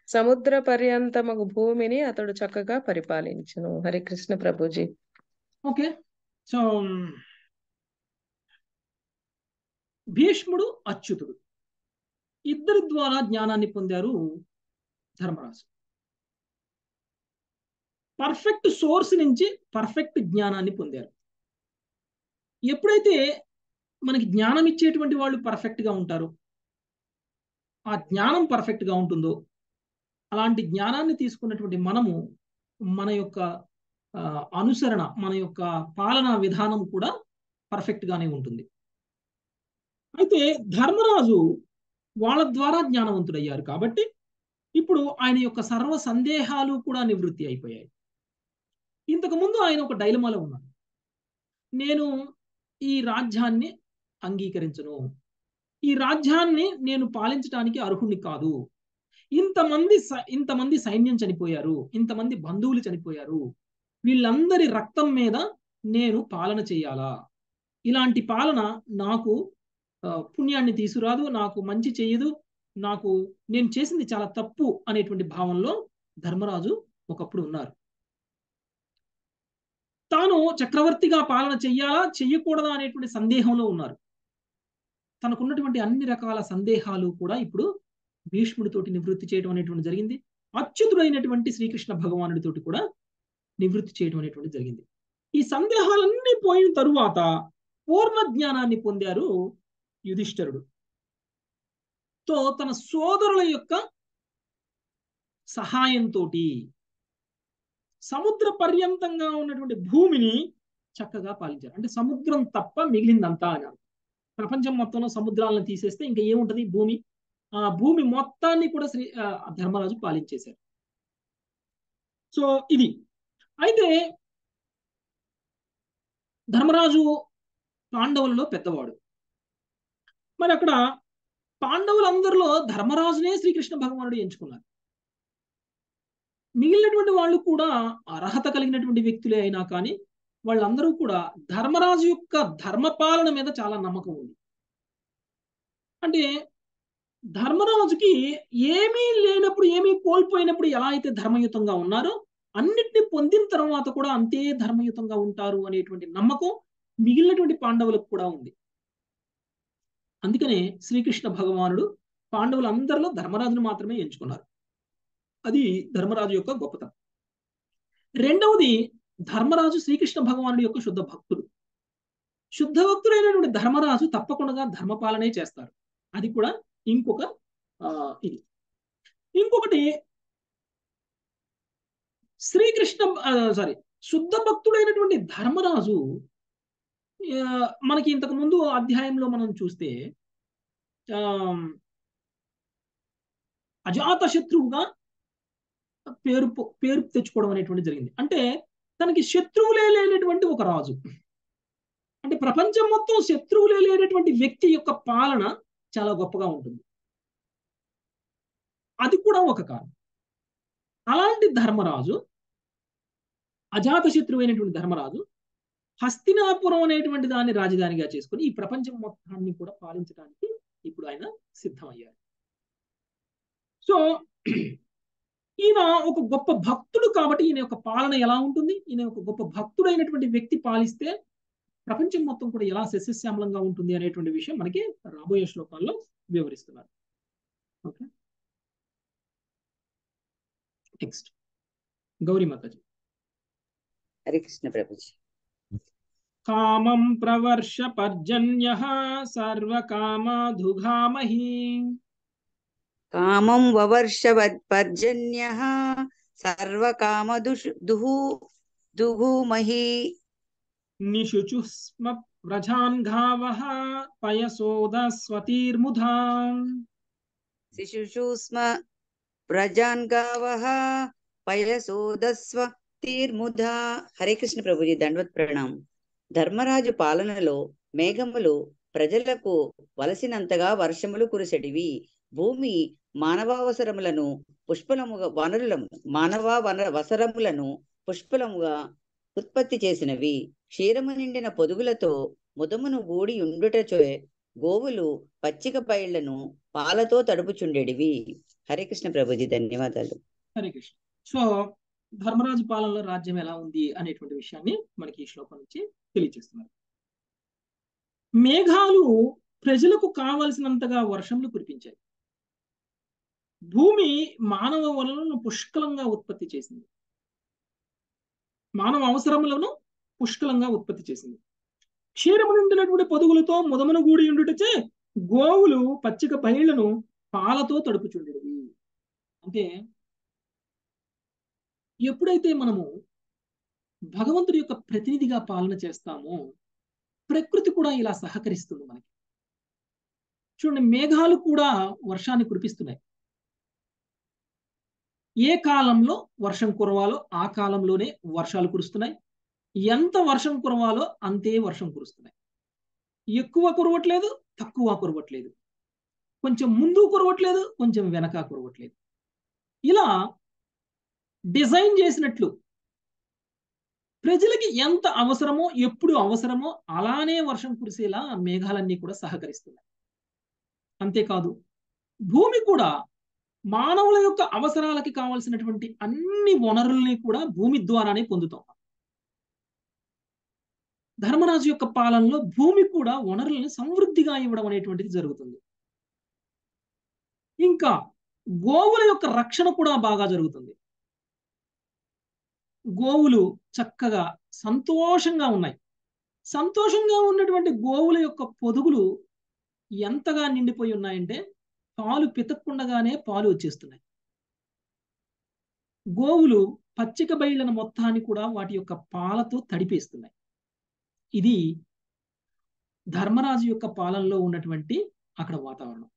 సముద్ర పర్యంతమగు భూమిని అతడు చక్కగా పరిపాలించును. హరికృష్ణ ప్రభుజీ. ఓకే సో భీష్ముడు అచ్యుతుడు. ఇద్దరి ద్వారా జ్ఞానాన్ని పొందారు ధర్మరాజు. పర్ఫెక్ట్ సోర్స్ నుంచి పర్ఫెక్ట్ జ్ఞానాన్ని పొందారు. ఎప్పుడైతే మనకి జ్ఞానం ఇచ్చేటువంటి వాళ్ళు పర్ఫెక్ట్గా ఉంటారో ఆ జ్ఞానం పర్ఫెక్ట్గా ఉంటుందో అలాంటి జ్ఞానాన్ని తీసుకున్నటువంటి మనము మన యొక్క అనుసరణ మన యొక్క పాలనా విధానం కూడా పర్ఫెక్ట్గానే ఉంటుంది. అయితే ధర్మరాజు వాళ్ళ ద్వారా జ్ఞానవంతుడయ్యారు కాబట్టి ఇప్పుడు ఆయన యొక్క సర్వ సందేహాలు కూడా నివృత్తి అయిపోయాయి. ఇంతకు ముందు ఆయన ఒక డైలమాలో ఉన్నాడు నేను ఈ రాజ్యాన్ని అంగీకరించను. ఈ రాజ్యాన్ని నేను పాలించడానికి అర్హుణ్ణి కాదు. ఇంతమంది ఇంతమంది సైన్యం చనిపోయారు. ఇంతమంది బంధువులు చనిపోయారు. వీళ్ళందరి రక్తం మీద నేను పాలన చేయాలా? ఇలాంటి పాలన నాకు పుణ్యాన్ని తీసుకురాదు నాకు మంచి చేయదు నాకు నేను చేసింది చాలా తప్పు అనేటువంటి భావంలో ధర్మరాజు ఒకప్పుడు ఉన్నారు. తాను చక్రవర్తిగా పాలన చెయ్యాలా చెయ్యకూడదా అనేటువంటి సందేహంలో ఉన్నారు. తనకున్నటువంటి అన్ని రకాల సందేహాలు కూడా ఇప్పుడు భీష్ముడితోటి నివృత్తి చేయడం అనేటువంటి జరిగింది. అచ్యుతుడైనటువంటి శ్రీకృష్ణ భగవానుడితోటి కూడా నివృత్తి చేయడం అనేటువంటి జరిగింది. ఈ సందేహాలన్నీ పోయిన తరువాత పూర్ణ జ్ఞానాన్ని పొందారు యుధిష్ఠరుడు. తో తన సోదరుల యొక్క సహాయంతో సముద్ర పర్యంతంగా ఉన్నటువంటి భూమిని చక్కగా పాలించారు. అంటే సముద్రం తప్ప మిగిలిందంతా అని ప్రపంచం మొత్తంలో సముద్రాలను తీసేస్తే ఇంకా ఏముంటది? భూమి. ఆ భూమి మొత్తాన్ని కూడా శ్రీ ఆ, ధర్మరాజు పాలించేశారు. సో ఇది. అయితే ధర్మరాజు పాండవులలో పెద్దవాడు. మరి అక్కడ పాండవులందరిలో ధర్మరాజునే శ్రీకృష్ణ భగవానుడు ఎంచుకున్నారు. మిగిలినటువంటి వాళ్ళు కూడా అర్హత కలిగినటువంటి వ్యక్తులే అయినా కానీ వాళ్ళందరూ కూడా ధర్మరాజు యొక్క ధర్మపాలన మీద చాలా నమ్మకం ఉంది. అంటే ధర్మరాజుకి ఏమీ లేనప్పుడు ఏమీ కోల్పోయినప్పుడు ఎలా అయితే ధర్మయుతంగా ఉన్నారో అన్నిటిని పొందిన తర్వాత కూడా అంతే ధర్మయుతంగా ఉంటారు అనేటువంటి నమ్మకం మిగిలినటువంటి పాండవులకు కూడా ఉంది. అందుకనే శ్రీకృష్ణ భగవానుడు పాండవులందరిలో ధర్మరాజును మాత్రమే ఎంచుకున్నారు. అది ధర్మరాజు యొక్క గొప్పతనం. రెండవది ధర్మరాజు శ్రీకృష్ణ భగవానుడి యొక్క శుద్ధ భక్తుడు. శుద్ధ భక్తుడైనటువంటి ధర్మరాజు తప్పకుండా ధర్మపాలనే చేస్తారు అది కూడా ఇంకొక ఆ, ఇది. ఇంకొకటి శ్రీకృష్ణ సారీ శుద్ధ భక్తుడైనటువంటి ధర్మరాజు మనకి ఇంతకు ముందు అధ్యాయంలో మనం చూస్తే ఆ, అజాత శత్రువుగా పేరు పేరు తెచ్చుకోవడం అనేటువంటి జరిగింది. అంటే తనకి శత్రువులే లేనటువంటి ఒక రాజు. అంటే ప్రపంచం మొత్తం శత్రువులే లేనటువంటి వ్యక్తి యొక్క పాలన చాలా గొప్పగా ఉంటుంది. అది కూడా ఒక కారణం. అలాంటి ధర్మరాజు అజాత శత్రువైనటువంటి ధర్మరాజు హస్తినాపురం అనేటువంటి దాన్ని రాజధానిగా చేసుకుని ఈ ప్రపంచం మొత్తాన్ని కూడా పాలించడానికి ఇప్పుడు ఆయన సిద్ధమయ్యారు. సో ఈయన ఒక గొప్ప భక్తుడు కాబట్టి ఈయన యొక్క పాలన ఎలా ఉంటుంది? ఈయన ఒక గొప్ప భక్తుడైనటువంటి వ్యక్తి పాలిస్తే ప్రపంచం మొత్తం కూడా ఎలా సస్యశ్యామలంగా ఉంటుంది అనేటువంటి విషయం మనకి రాబోయే శ్లోకాల్లో వివరిస్తున్నారు. ఓకే. నెక్స్ట్ గౌరీ మాతాజీ. హరే కృష్ణ ప్రభుజీ. कामं प्रवर्ष पर्जन्यः सर्वकामाधुगामहि कामं ववर्ष पर्जन्यः सर्वकामदुः दुहूमहि। निशुचुस्म व्रजान् घावः पयसोदस्वतीर्मुधा। शिशुषु स्म व्रजान् गावः पयसोदस्वतीर्मुधा। हरे कृष्ण प्रभुजी दंडवत प्रणाम। ధర్మరాజు పాలనలో మేఘములు ప్రజలకు వలసినంతగా వర్షములు కురిసెడివి. భూమి మానవావసరములను పుష్పలముగా వనరులము మానవ వన వసరములను పుష్పలముగా ఉత్పత్తి చేసినవి. క్షీరము నిండిన పొదుగులతో ముదమును గూడి ఉండుటచో గోవులు పచ్చిక పైళ్ళను పాలతో తడుపుచుండెడివి. హరే కృష్ణ ప్రభుజీ ధన్యవాదాలు. హరే కృష్ణ. సో ధర్మరాజు పాలనలో రాజ్యం ఎలా ఉంది అనేటువంటి విషయాన్ని మనకి ఈ శ్లోకం నుంచి తెలియజేస్తున్నారు. మేఘాలు ప్రజలకు కావలసినంతగా వర్షంలు కురిపించాయి. భూమి మానవ వనరులను పుష్కలంగా ఉత్పత్తి చేసింది. మానవ అవసరములను పుష్కలంగా ఉత్పత్తి చేసింది. క్షీరము నిండినటువంటి పొదుగులతో ముదమును గూడి ఉండుటచే గోవులు పచ్చిక పైళ్ళను పాలతో తడుపుచుండేవి అంటే ఎప్పుడైతే మనము భగవంతుడి యొక్క ప్రతినిధిగా పాలన చేస్తామో ప్రకృతి కూడా ఇలా సహకరిస్తుంది మనకి. చూడండి మేఘాలు కూడా వర్షాన్ని కురిపిస్తున్నాయి. ఏ కాలంలో వర్షం కురవాలో ఆ కాలంలోనే వర్షాలు కురుస్తున్నాయి. ఎంత వర్షం కురవాలో అంతే వర్షం కురుస్తున్నాయి. ఎక్కువ కురవట్లేదు తక్కువ కురవట్లేదు. కొంచెం ముందు కురవట్లేదు కొంచెం వెనక కురవట్లేదు. ఇలా డిజైన్ చేసినట్లు. ప్రజలకి ఎంత అవసరమో ఎప్పుడు అవసరమో అలానే వర్షం కురిసేలా మేఘాలన్నీ కూడా సహకరిస్తున్నాయి. అంతేకాదు భూమి కూడా మానవుల యొక్క అవసరాలకి కావలసినటువంటి అన్ని వనరుల్ని కూడా భూమి ద్వారానే పొందుతాం. ధర్మరాజు యొక్క పాలనలో భూమి కూడా వనరులను సమృద్ధిగా ఇవ్వడం అనేటువంటిది జరుగుతుంది. ఇంకా గోవుల యొక్క రక్షణ కూడా బాగా జరుగుతుంది. గోవులు చక్కగా సంతోషంగా ఉన్నాయి. సంతోషంగా ఉన్నటువంటి గోవుల యొక్క పొదుగులు ఎంతగా నిండిపోయి ఉన్నాయంటే పాలు పితక్కుండగానే పాలు వచ్చేస్తున్నాయి. గోవులు పచ్చిక బయళ్ళను మొత్తాన్ని కూడా వాటి యొక్క పాలతో తడిపేస్తున్నాయి. ఇది ధర్మరాజు యొక్క పాలనలో ఉన్నటువంటి అక్కడ వాతావరణం.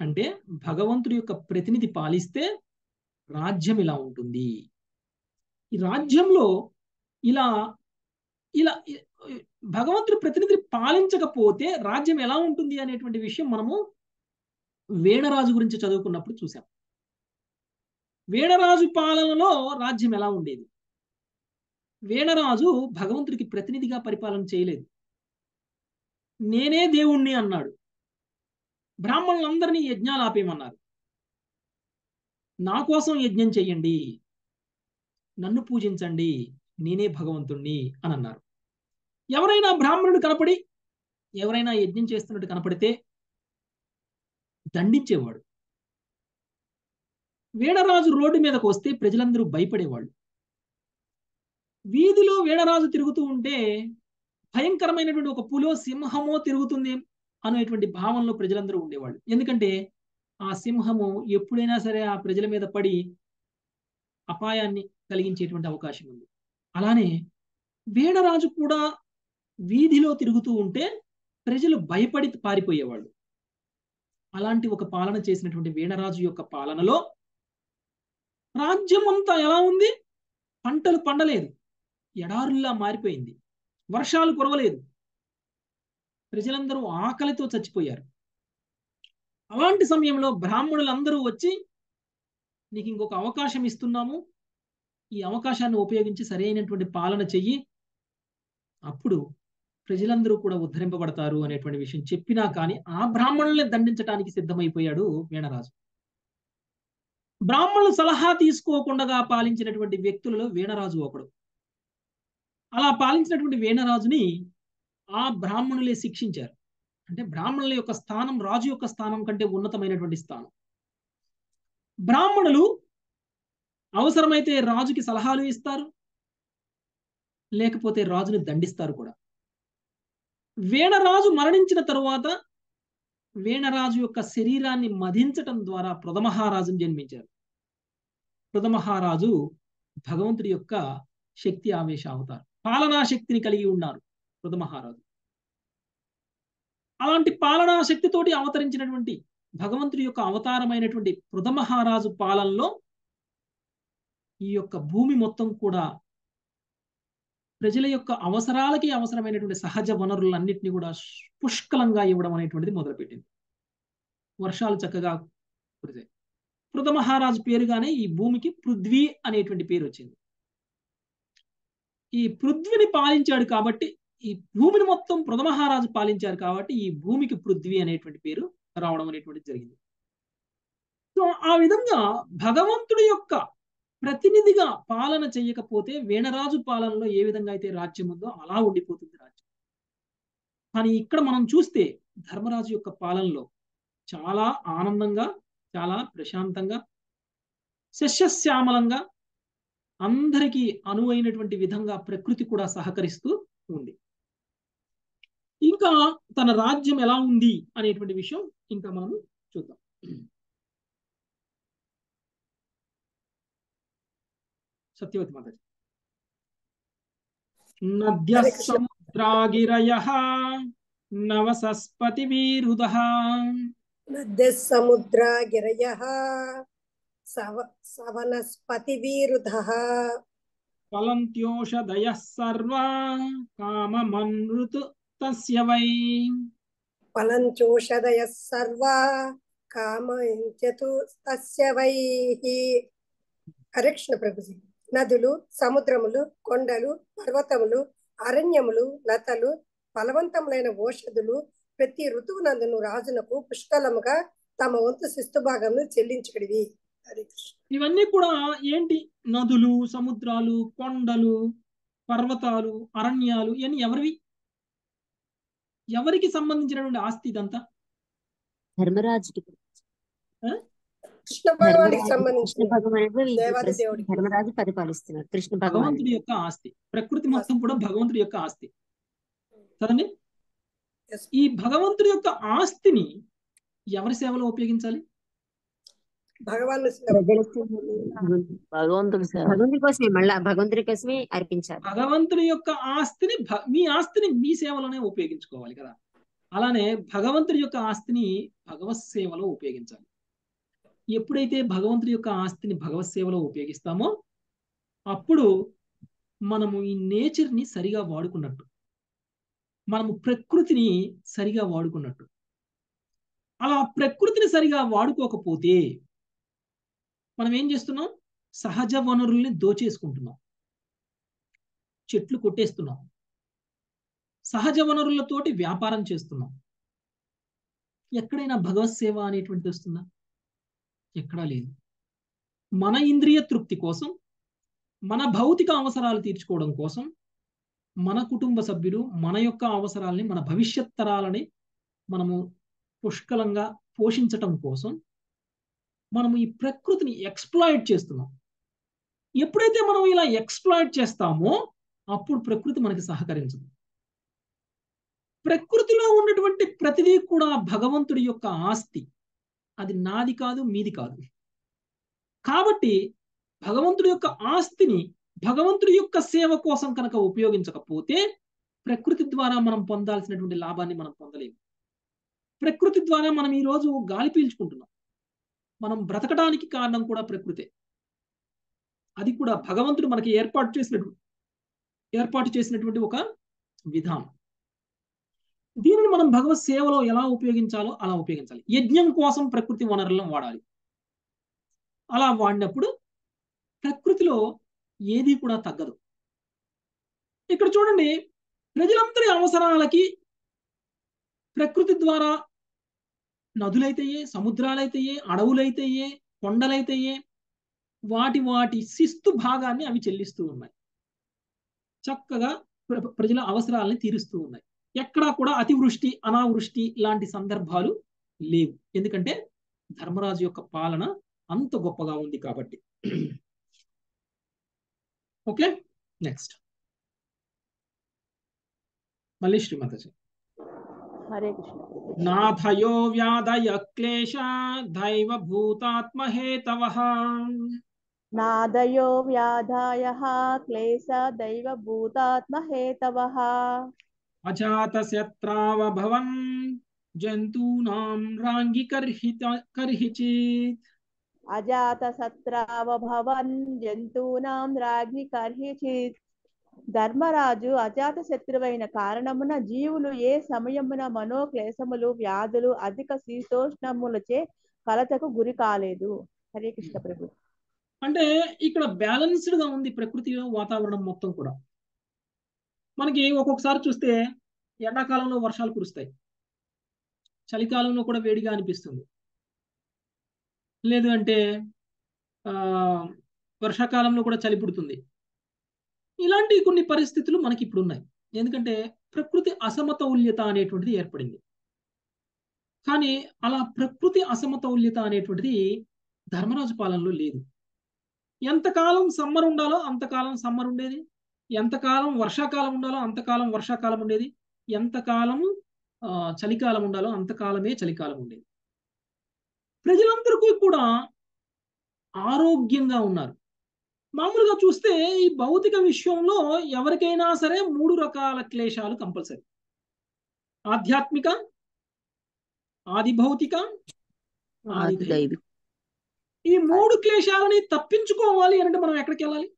అంటే భగవంతుడి యొక్క ప్రతినిధి పాలిస్తే రాజ్యం ఇలా ఉంటుంది. ఈ రాజ్యంలో ఇలా ఇలా భగవంతుడు ప్రతినిధి పాలించకపోతే రాజ్యం ఎలా ఉంటుంది అనేటువంటి విషయం మనము వేణరాజు గురించి చదువుకున్నప్పుడు చూసాం వేణరాజు పాలనలో రాజ్యం ఎలా ఉండేది? వేణరాజు భగవంతుడికి ప్రతినిధిగా పరిపాలన చేయలేదు. నేనే దేవుణ్ణి అన్నాడు. బ్రాహ్మణులందరినీ యజ్ఞాలు ఆపేయమన్నారు నా కోసం యజ్ఞం చెయ్యండి నన్ను పూజించండి నేనే భగవంతుణ్ణి అని అన్నారు. ఎవరైనా బ్రాహ్మణుడు కనపడి ఎవరైనా యజ్ఞం చేస్తున్నట్టు కనపడితే దండించేవాడు. వీణరాజు రోడ్డు మీదకు వస్తే ప్రజలందరూ భయపడేవాళ్ళు. వీధిలో వీణరాజు తిరుగుతూ ఉంటే భయంకరమైనటువంటి ఒక పులో సింహమో తిరుగుతుంది అనేటువంటి భావనలో ప్రజలందరూ ఉండేవాళ్ళు. ఎందుకంటే ఆ సింహము ఎప్పుడైనా సరే ఆ ప్రజల మీద పడి అపాయాన్ని కలిగించేటువంటి అవకాశం ఉంది. అలానే వీణరాజు కూడా వీధిలో తిరుగుతూ ఉంటే ప్రజలు భయపడి పారిపోయేవాళ్ళు. అలాంటి ఒక పాలన చేసినటువంటి వీణరాజు యొక్క పాలనలో రాజ్యం అంతా ఎలా ఉంది? పంటలు పండలేదు. ఎడారుల్లా మారిపోయింది. వర్షాలు కురవలేదు. ప్రజలందరూ ఆకలితో చచ్చిపోయారు. అలాంటి సమయంలో బ్రాహ్మణులందరూ వచ్చి నీకు ఇంకొక అవకాశం ఇస్తున్నాము ఈ అవకాశాన్ని ఉపయోగించి సరైనటువంటి పాలన చెయ్యి. అప్పుడు ప్రజలందరూ కూడా ఉద్ధరింపబడతారు అనేటువంటి విషయం చెప్పినా కానీ ఆ బ్రాహ్మణుల్ని దండించడానికి సిద్ధమైపోయాడు వీణరాజు. బ్రాహ్మణులు సలహా తీసుకోకుండా పాలించినటువంటి వ్యక్తులలో వీణరాజు ఒకడు. అలా పాలించినటువంటి వీణరాజుని ఆ బ్రాహ్మణులే శిక్షించారు. అంటే బ్రాహ్మణుల యొక్క స్థానం రాజు యొక్క స్థానం కంటే ఉన్నతమైనటువంటి స్థానం. బ్రాహ్మణులు అవసరమైతే రాజుకి సలహాలు ఇస్తారు లేకపోతే రాజుని దండిస్తారు కూడా. వేణరాజు మరణించిన తరువాత వేణరాజు యొక్క శరీరాన్ని మధించటం ద్వారా ప్రథమహారాజును జన్మించారు. ప్రథమహారాజు భగవంతుడి యొక్క శక్తి ఆవేశ అవతారు. పాలనా శక్తిని కలిగి ఉన్నారు ప్రథమహారాజు. అలాంటి పాలనా శక్తితోటి అవతరించినటువంటి భగవంతుడి యొక్క అవతారమైనటువంటి పృథమహారాజు పాలనలో ఈ యొక్క భూమి మొత్తం కూడా ప్రజల యొక్క అవసరాలకి అవసరమైనటువంటి సహజ వనరులన్నింటినీ కూడా పుష్కలంగా ఇవ్వడం అనేటువంటిది మొదలుపెట్టింది. వర్షాలు చక్కగా కురిసాయి పృథమహారాజు పేరుగానే ఈ భూమికి పృథ్వీ అనేటువంటి పేరు వచ్చింది. ఈ పృథ్వీని పాలించాడు కాబట్టి ఈ భూమిని మొత్తం పృథమహారాజు పాలించారు కాబట్టి ఈ భూమికి పృథ్వీ అనేటువంటి పేరు రావడం అనేటువంటిది జరిగింది. సో ఆ విధంగా భగవంతుడి యొక్క ప్రతినిధిగా పాలన చేయకపోతే వేణరాజు పాలనలో ఏ విధంగా అయితే రాజ్యం ఉందో అలా ఉండిపోతుంది రాజ్యం. కానీ ఇక్కడ మనం చూస్తే ధర్మరాజు యొక్క పాలనలో చాలా ఆనందంగా చాలా ప్రశాంతంగా శస్యశ్యామలంగా అందరికీ అనువైనటువంటి విధంగా ప్రకృతి కూడా సహకరిస్తూ ఉంది. ఇంకా తన రాజ్యం ఎలా ఉంది అనేటువంటి విషయం ఇంకా మనం చూద్దాం. సత్యవతి మాతాజీ. నద్య సముద్రాగిరయ నవసస్పతి వీరుద నద్య సముద్రా గిరయ సవ సవనస్పతి వీరుధ ఫలంత్యోషదయ సర్వా కామమనృతు తస్య వై ఫలంచోషదయ సర్వా కామయించతు తస్య వై హరికృష్ణ ప్రభుజీ నదులు సముద్రములు కొండలు పర్వతములు అరణ్యములు లతలు ఫలవంతములైన ఓషధులు ప్రతి ఋతువునందును రాజునకు పుష్కలముగా తమ వంతు శిస్తు భాగంలో చెల్లించడివి। ఇవన్నీ కూడా ఏంటి? నదులు సముద్రాలు కొండలు పర్వతాలు అరణ్యాలు ఇవన్నీ ఎవరివి? ఎవరికి సంబంధించినటువంటి ఆస్తి ఇదంతా? ధర్మరాజుకి. కృష్ణ భగవానికి ధర్మరాజు కృష్ణ భగవంతుడి యొక్క ఆస్తి. ప్రకృతి మొత్తం కూడా భగవంతుడి యొక్క ఆస్తి. కదండి. ఈ భగవంతుడి యొక్క ఆస్తిని ఎవరి సేవలో ఉపయోగించాలి? భగవాన్ ప్రజల సేవలో భగవంతుడి సేవ భగవంతుడి కోసమే మళ్ళా భగవంతుడి కోసమే అర్పించాలి. భగవంతుడి యొక్క ఆస్తిని మీ ఆస్తిని మీ సేవలోనే ఉపయోగించుకోవాలి కదా. అలానే భగవంతుడి యొక్క ఆస్తిని భగవత్ సేవలో ఉపయోగించాలి. ఎప్పుడైతే భగవంతుడి యొక్క ఆస్తిని భగవత్ సేవలో ఉపయోగిస్తామో అప్పుడు మనము ఈ నేచర్ని సరిగా వాడుకున్నట్టు మనము ప్రకృతిని సరిగా వాడుకున్నట్టు. అలా ప్రకృతిని సరిగా వాడుకోకపోతే మనం ఏం చేస్తున్నాం? సహజ వనరుల్ని దోచేసుకుంటున్నాం. చెట్లు కొట్టేస్తున్నాం. సహజ వనరులతోటి వ్యాపారం చేస్తున్నాం. ఎక్కడైనా భగవత్ సేవ అనేటువంటిది వస్తుందా? ఎక్కడా లేదు. మన ఇంద్రియ తృప్తి కోసం మన భౌతిక అవసరాలు తీర్చుకోవడం కోసం మన కుటుంబ సభ్యులు మన యొక్క అవసరాలని మన భవిష్యత్ తరాలని మనము పుష్కలంగా పోషించటం కోసం మనము ఈ ప్రకృతిని ఎక్స్ప్లాయిట్ చేస్తున్నాం. ఎప్పుడైతే మనం ఇలా ఎక్స్ప్లాయిట్ చేస్తామో అప్పుడు ప్రకృతి మనకి సహకరించదు. ప్రకృతిలో ఉన్నటువంటి ప్రతిదీ కూడా భగవంతుడి యొక్క ఆస్తి. అది నాది కాదు మీది కాదు. కాబట్టి భగవంతుడి యొక్క ఆస్తిని భగవంతుడి యొక్క సేవ కోసం కనుక ఉపయోగించకపోతే ప్రకృతి ద్వారా మనం పొందాల్సినటువంటి లాభాన్ని మనం పొందలేము. ప్రకృతి ద్వారా మనం ఈరోజు గాలి పీల్చుకుంటున్నాం. మనం బ్రతకడానికి కారణం కూడా ప్రకృతే. అది కూడా భగవంతుడు మనకి ఏర్పాటు చేసినటువంటి ఏర్పాటు చేసినటువంటి ఒక విధానం. దీనిని మనం భగవత్ సేవలో ఎలా ఉపయోగించాలో అలా ఉపయోగించాలి. యజ్ఞం కోసం ప్రకృతి వనరులను వాడాలి. అలా వాడినప్పుడు ప్రకృతిలో ఏది కూడా తగ్గదు. ఇక్కడ చూడండి ప్రజలందరి అవసరాలకి ప్రకృతి ద్వారా నదులైతేయే సముద్రాలైతేయే అడవులైతేయే కొండలైతేయే వాటి వాటి శిస్తు భాగాన్ని అవి చెల్లిస్తూ ఉన్నాయి. చక్కగా ప్ర- ప్రజల అవసరాలని తీరుస్తూ ఉన్నాయి. ఎక్కడా కూడా అతివృష్టి అనావృష్టి లాంటి సందర్భాలు లేవు. ఎందుకంటే ధర్మరాజు యొక్క పాలన అంత గొప్పగా ఉంది కాబట్టి. ఓకే? నెక్స్ట్. మళ్ళీ శ్రీమతి हरे कृष्ण। नाथयो व्याधय क्लेश दैव भूतात्महेतवः नादयो क्लेश दैव भूतात्महेतवः अजातस्यत्रावभवन् जन्तूनां ధర్మరాజు అజాత శత్రువైన కారణమున జీవులు ఏ సమయమున మనోక్లేశములు వ్యాధులు అధిక శీతోష్ణములచే కలతకు గురి కాలేదు. హరే కృష్ణ ప్రభు. అంటే ఇక్కడ బ్యాలెన్స్డ్గా ఉంది ప్రకృతి వాతావరణం మొత్తం కూడా. మనకి ఒక్కొక్కసారి చూస్తే ఎండాకాలంలో వర్షాలు కురుస్తాయి. చలికాలంలో కూడా వేడిగా అనిపిస్తుంది. లేదు అంటే ఆ వర్షాకాలంలో కూడా చలి పుడుతుంది. ఇలాంటి కొన్ని పరిస్థితులు మనకి ఇప్పుడు ఉన్నాయి ఎందుకంటే ప్రకృతి అసమతౌల్యత అనేటువంటిది ఏర్పడింది. కానీ అలా ప్రకృతి అసమతౌల్యత అనేటువంటిది ధర్మరాజు పాలనలో లేదు. ఎంతకాలం సమ్మర్ ఉండాలో అంతకాలం సమ్మర్ ఉండేది. ఎంతకాలం వర్షాకాలం ఉండాలో అంతకాలం వర్షాకాలం ఉండేది. ఎంతకాలం ఆ, చలికాలం ఉండాలో అంతకాలమే చలికాలం ఉండేది. ప్రజలందరికీ కూడా ఆరోగ్యంగా ఉన్నారు. మామూలుగా చూస్తే ఈ భౌతిక విషయంలో ఎవరికైనా సరే మూడు రకాల క్లేశాలు కంపల్సరీ. ఆధ్యాత్మిక ఆది భౌతిక ఆది ఈ మూడు క్లేశాలని తప్పించుకోవాలి అంటే మనం ఎక్కడికి వెళ్ళాలి?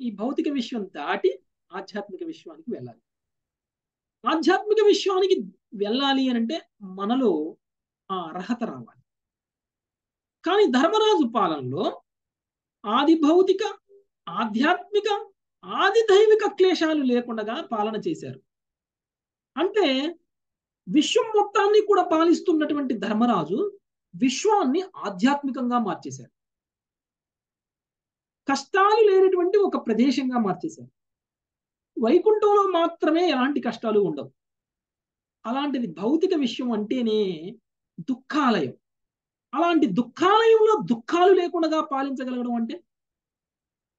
ఈ భౌతిక విషయం దాటి ఆధ్యాత్మిక విశ్వానికి వెళ్ళాలి. ఆధ్యాత్మిక విశ్వానికి వెళ్ళాలి అని అంటే మనలో ఆ అర్హత రావాలి. కానీ ధర్మరాజు పాలనలో ఆది భౌతిక ఆధ్యాత్మిక ఆది దైవిక క్లేశాలు లేకుండా పాలన చేశారు. అంటే విశ్వం మొత్తాన్ని కూడా పాలిస్తున్నటువంటి ధర్మరాజు విశ్వాన్ని ఆధ్యాత్మికంగా మార్చేశారు కష్టాలు లేనటువంటి ఒక ప్రదేశంగా మార్చేశారు వైకుంఠంలో మాత్రమే ఎలాంటి కష్టాలు ఉండవు. అలాంటిది భౌతిక విషయం అంటేనే దుఃఖాలయం. అలాంటి దుఃఖాలయంలో దుఃఖాలు లేకుండా పాలించగలగడం అంటే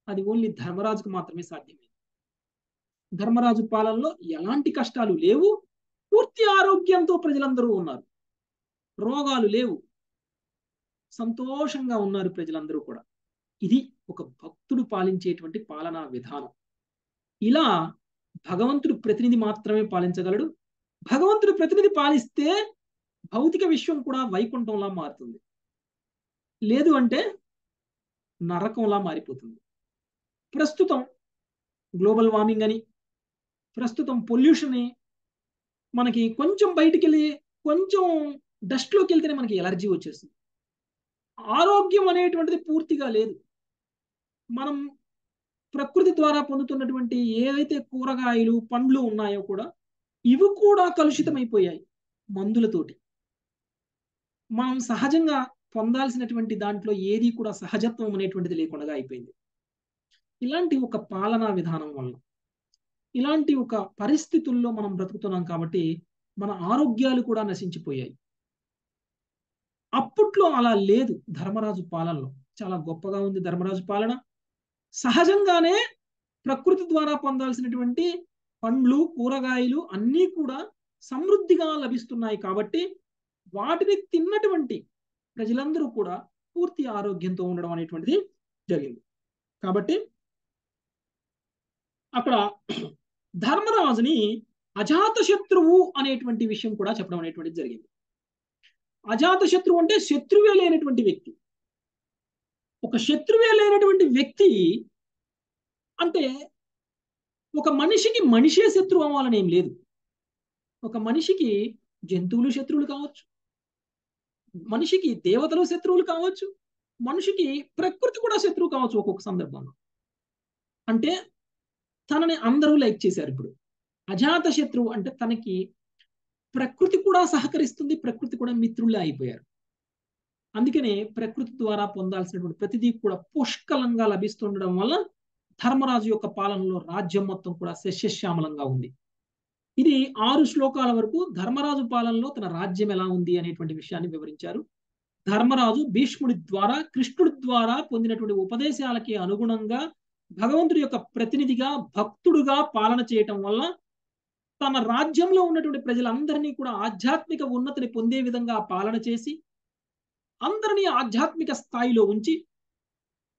అది ఓన్లీ ధర్మరాజుకు మాత్రమే సాధ్యమే. ధర్మరాజు పాలనలో ఎలాంటి కష్టాలు లేవు. పూర్తి ఆరోగ్యంతో ప్రజలందరూ ఉన్నారు. రోగాలు లేవు. సంతోషంగా ఉన్నారు ప్రజలందరూ కూడా. ఇది ఒక భక్తుడు పాలించేటువంటి పాలనా విధానం. ఇలా భగవంతుడు ప్రతినిధి మాత్రమే పాలించగలడు. భగవంతుడు ప్రతినిధి పాలిస్తే భౌతిక విశ్వం కూడా వైకుంఠంలా మారుతుంది. లేదు అంటే నరకంలా మారిపోతుంది. ప్రస్తుతం గ్లోబల్ వార్మింగ్ అని ప్రస్తుతం పొల్యూషన్ మనకి కొంచెం బయటికి వెళ్ళి కొంచెం డస్ట్లోకి వెళ్తేనే మనకి ఎలర్జీ వచ్చేస్తుంది. ఆరోగ్యం అనేటువంటిది పూర్తిగా లేదు. మనం ప్రకృతి ద్వారా పొందుతున్నటువంటి ఏవైతే కూరగాయలు పండ్లు ఉన్నాయో కూడా ఇవి కూడా కలుషితమైపోయాయి మందులతోటి. మనం సహజంగా పొందాల్సినటువంటి దాంట్లో ఏది కూడా సహజత్వం అనేటువంటిది లేకుండా అయిపోయింది. ఇలాంటి ఒక పాలనా విధానం వల్ల ఇలాంటి ఒక పరిస్థితుల్లో మనం బ్రతుకుతున్నాం కాబట్టి మన ఆరోగ్యాలు కూడా నశించిపోయాయి. అప్పట్లో అలా లేదు ధర్మరాజు పాలనలో. చాలా గొప్పగా ఉంది ధర్మరాజు పాలన. సహజంగానే ప్రకృతి ద్వారా పొందాల్సినటువంటి పండ్లు కూరగాయలు అన్నీ కూడా సమృద్ధిగా లభిస్తున్నాయి కాబట్టి వాటిని తిన్నటువంటి ప్రజలందరూ కూడా పూర్తి ఆరోగ్యంతో ఉండడం అనేటువంటిది జరిగింది. కాబట్టి అక్కడ ధర్మరాజుని అజాత శత్రువు అనేటువంటి విషయం కూడా చెప్పడం అనేటువంటిది జరిగింది. అజాత శత్రువు అంటే శత్రువే లేనటువంటి వ్యక్తి. ఒక శత్రువే లేనటువంటి వ్యక్తి అంటే ఒక మనిషికి మనిషే శత్రువు అవ్వాలని ఏం లేదు. ఒక మనిషికి జంతువులు శత్రువులు కావచ్చు మనిషికి దేవతలు శత్రువులు కావచ్చు మనిషికి ప్రకృతి కూడా శత్రువు కావచ్చు ఒక్కొక్క సందర్భంలో. అంటే తనని అందరూ లైక్ చేశారు ఇప్పుడు. అజాత శత్రువు అంటే తనకి ప్రకృతి కూడా సహకరిస్తుంది ప్రకృతి కూడా మిత్రులే అయిపోయారు. అందుకనే ప్రకృతి ద్వారా పొందాల్సినటువంటి ప్రతిదీ కూడా పుష్కలంగా లభిస్తుండడం వల్ల ధర్మరాజు యొక్క పాలనలో రాజ్యం మొత్తం కూడా సస్యశ్యామలంగా ఉంది. ఇది ఆరు శ్లోకాల వరకు ధర్మరాజు పాలనలో తన రాజ్యం ఎలా ఉంది అనేటువంటి విషయాన్ని వివరించారు. ధర్మరాజు భీష్ముడి ద్వారా కృష్ణుడి ద్వారా పొందినటువంటి ఉపదేశాలకి అనుగుణంగా భగవంతుడి యొక్క ప్రతినిధిగా భక్తుడుగా పాలన చేయటం వల్ల తన రాజ్యంలో ఉన్నటువంటి ప్రజలందరినీ కూడా ఆధ్యాత్మిక ఉన్నతిని పొందే విధంగా పాలన చేసి అందరినీ ఆధ్యాత్మిక స్థాయిలో ఉంచి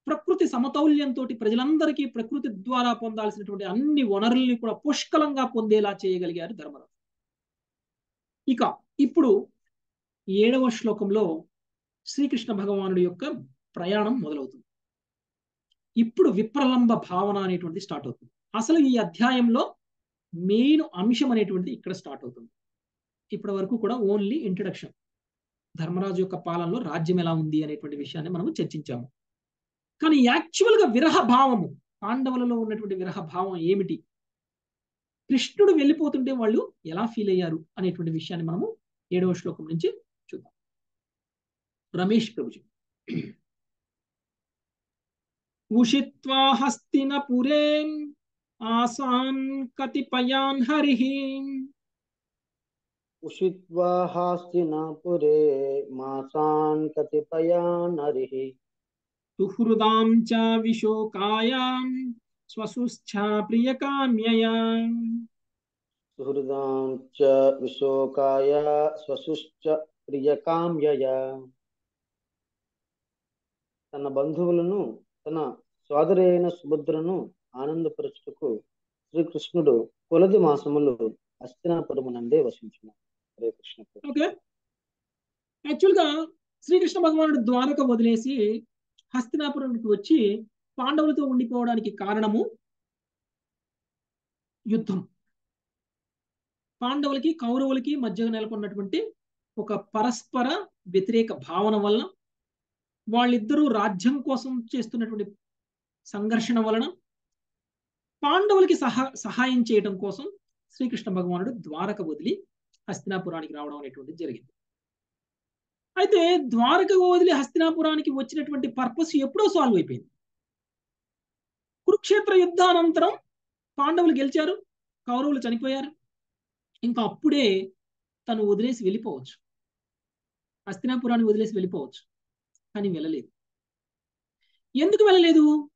ప్రకృతి సమతౌల్యంతో ప్రజలందరికీ ప్రకృతి ద్వారా పొందాల్సినటువంటి అన్ని వనరుల్ని కూడా పుష్కలంగా పొందేలా చేయగలిగారు ధర్మరాజు. ఇక ఇప్పుడు ఏడవ శ్లోకంలో శ్రీకృష్ణ భగవానుడి యొక్క ప్రయాణం మొదలవుతుంది. ఇప్పుడు విప్రలంబ భావన అనేటువంటిది స్టార్ట్ అవుతుంది. అసలు ఈ అధ్యాయంలో మెయిన్ అంశం అనేటువంటిది ఇక్కడ స్టార్ట్ అవుతుంది. ఇప్పటి వరకు కూడా ఓన్లీ ఇంట్రడక్షన్. ధర్మరాజు యొక్క పాలనలో రాజ్యం ఎలా ఉంది అనేటువంటి విషయాన్ని మనము చర్చించాము. కానీ యాక్చువల్గా విరహ భావము పాండవులలో ఉన్నటువంటి విరహ భావం ఏమిటి? కృష్ణుడు వెళ్ళిపోతుంటే వాళ్ళు ఎలా ఫీల్ అయ్యారు అనేటువంటి విషయాన్ని మనము ఏడవ శ్లోకం నుంచి చూద్దాం. రమేష్ ప్రభుజీ. ఉషిత్వా హస్తిన పురేన్ ఆసాన్ కతిపయాన్ హరి ఉషిత్వా హాస్తిన పురే మాసాన్ కతిపయాన్ హరి సుహృదాం చ విశోకాయాం స్వసుశ్చా ప్రియకామ్యయా सुहृदां च विशोकाय स्वसुश्च ప్రియకామ్యయ తన బంధువులను తన సోదరి అయిన సుభద్రను ఆనందపరచుటకు శ్రీకృష్ణుడు కొలది మాసములు హస్తినాపురము నందే వసించున్నాడు హరే కృష్ణ ఓకే యాక్చువల్గా శ్రీకృష్ణ భగవానుడు ద్వారక వదిలేసి హస్తినాపురానికి వచ్చి పాండవులతో ఉండిపోవడానికి కారణము యుద్ధం. పాండవులకి కౌరవులకి మధ్య నెలకొన్నటువంటి ఒక పరస్పర వ్యతిరేక భావన వలన వాళ్ళిద్దరూ రాజ్యం కోసం చేస్తున్నటువంటి సంఘర్షణ వలన పాండవులకి సహా సహాయం చేయడం కోసం శ్రీకృష్ణ భగవానుడు ద్వారక వదిలి హస్తినాపురానికి రావడం అనేటువంటిది జరిగింది. అయితే ద్వారక వదిలి హస్తినాపురానికి వచ్చినటువంటి పర్పస్ ఎప్పుడో సాల్వ్ అయిపోయింది. కురుక్షేత్ర యుద్ధానంతరం పాండవులు గెలిచారు కౌరవులు చనిపోయారు. ఇంకా అప్పుడే తను వదిలేసి వెళ్ళిపోవచ్చు. హస్తినాపురాన్ని వదిలేసి వెళ్ళిపోవచ్చు. కానీ వెళ్ళలేదు. ఎందుకు వెళ్ళలేదు?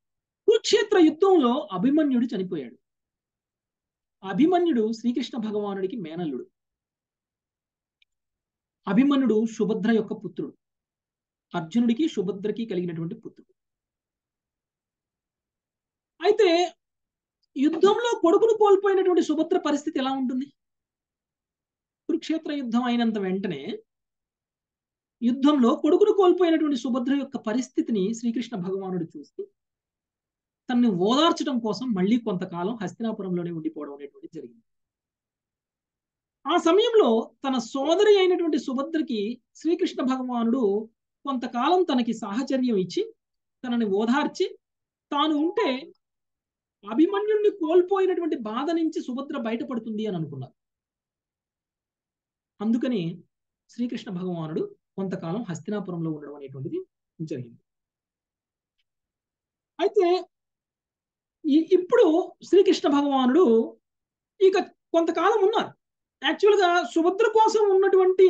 కురుక్షేత్ర యుద్ధంలో అభిమన్యుడు చనిపోయాడు. అభిమన్యుడు శ్రీకృష్ణ భగవానుడికి మేనల్లుడు. అభిమన్యుడు సుభద్ర యొక్క పుత్రుడు. అర్జునుడికి సుభద్రకి కలిగినటువంటి పుత్రుడు. అయితే యుద్ధంలో కొడుకును కోల్పోయినటువంటి సుభద్ర పరిస్థితి ఎలా ఉంటుంది? కురుక్షేత్ర యుద్ధం అయినంత వెంటనే యుద్ధంలో కొడుకును కోల్పోయినటువంటి సుభద్ర యొక్క పరిస్థితిని శ్రీకృష్ణ భగవానుడు చూసి తనని ఓదార్చడం కోసం మళ్ళీ కొంతకాలం హస్తినాపురంలోనే ఉండిపోవడం అనేటువంటి జరిగింది. ఆ సమయంలో తన సోదరి అయినటువంటి సుభద్రకి శ్రీకృష్ణ భగవానుడు కొంతకాలం తనకి సాహచర్యం ఇచ్చి తనని ఓదార్చి తాను ఉంటే అభిమన్యుణ్ణి కోల్పోయినటువంటి బాధ నుంచి సుభద్ర బయటపడుతుంది అని అనుకున్నారు. అందుకని శ్రీకృష్ణ భగవానుడు కొంతకాలం హస్తినాపురంలో ఉండడం అనేటువంటిది జరిగింది. అయితే ఇప్పుడు శ్రీకృష్ణ భగవానుడు ఇక కొంతకాలం ఉన్నారు. యాక్చువల్గా సుభద్ర కోసం ఉన్నటువంటి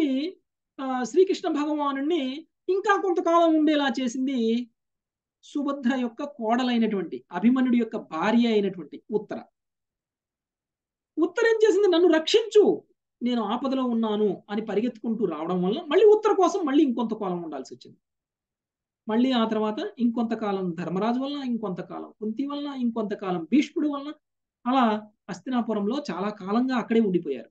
శ్రీకృష్ణ భగవాను ఇంకా కొంతకాలం ఉండేలా చేసింది సుభద్ర యొక్క కోడలైనటువంటి అభిమన్యుడి యొక్క భార్య అయినటువంటి ఉత్తర. ఉత్తర ఏం చేసింది? నన్ను రక్షించు నేను ఆపదలో ఉన్నాను అని పరిగెత్తుకుంటూ రావడం వల్ల మళ్ళీ ఉత్తర కోసం మళ్ళీ ఇంకొంతకాలం ఉండాల్సి వచ్చింది. మళ్ళీ ఆ తర్వాత ఇంకొంతకాలం ధర్మరాజు వల్ల ఇంకొంతకాలం కుంతి వల్ల ఇంకొంతకాలం భీష్ముడి వల్ల అలా హస్తినాపురంలో చాలా కాలంగా అక్కడే ఉండిపోయారు.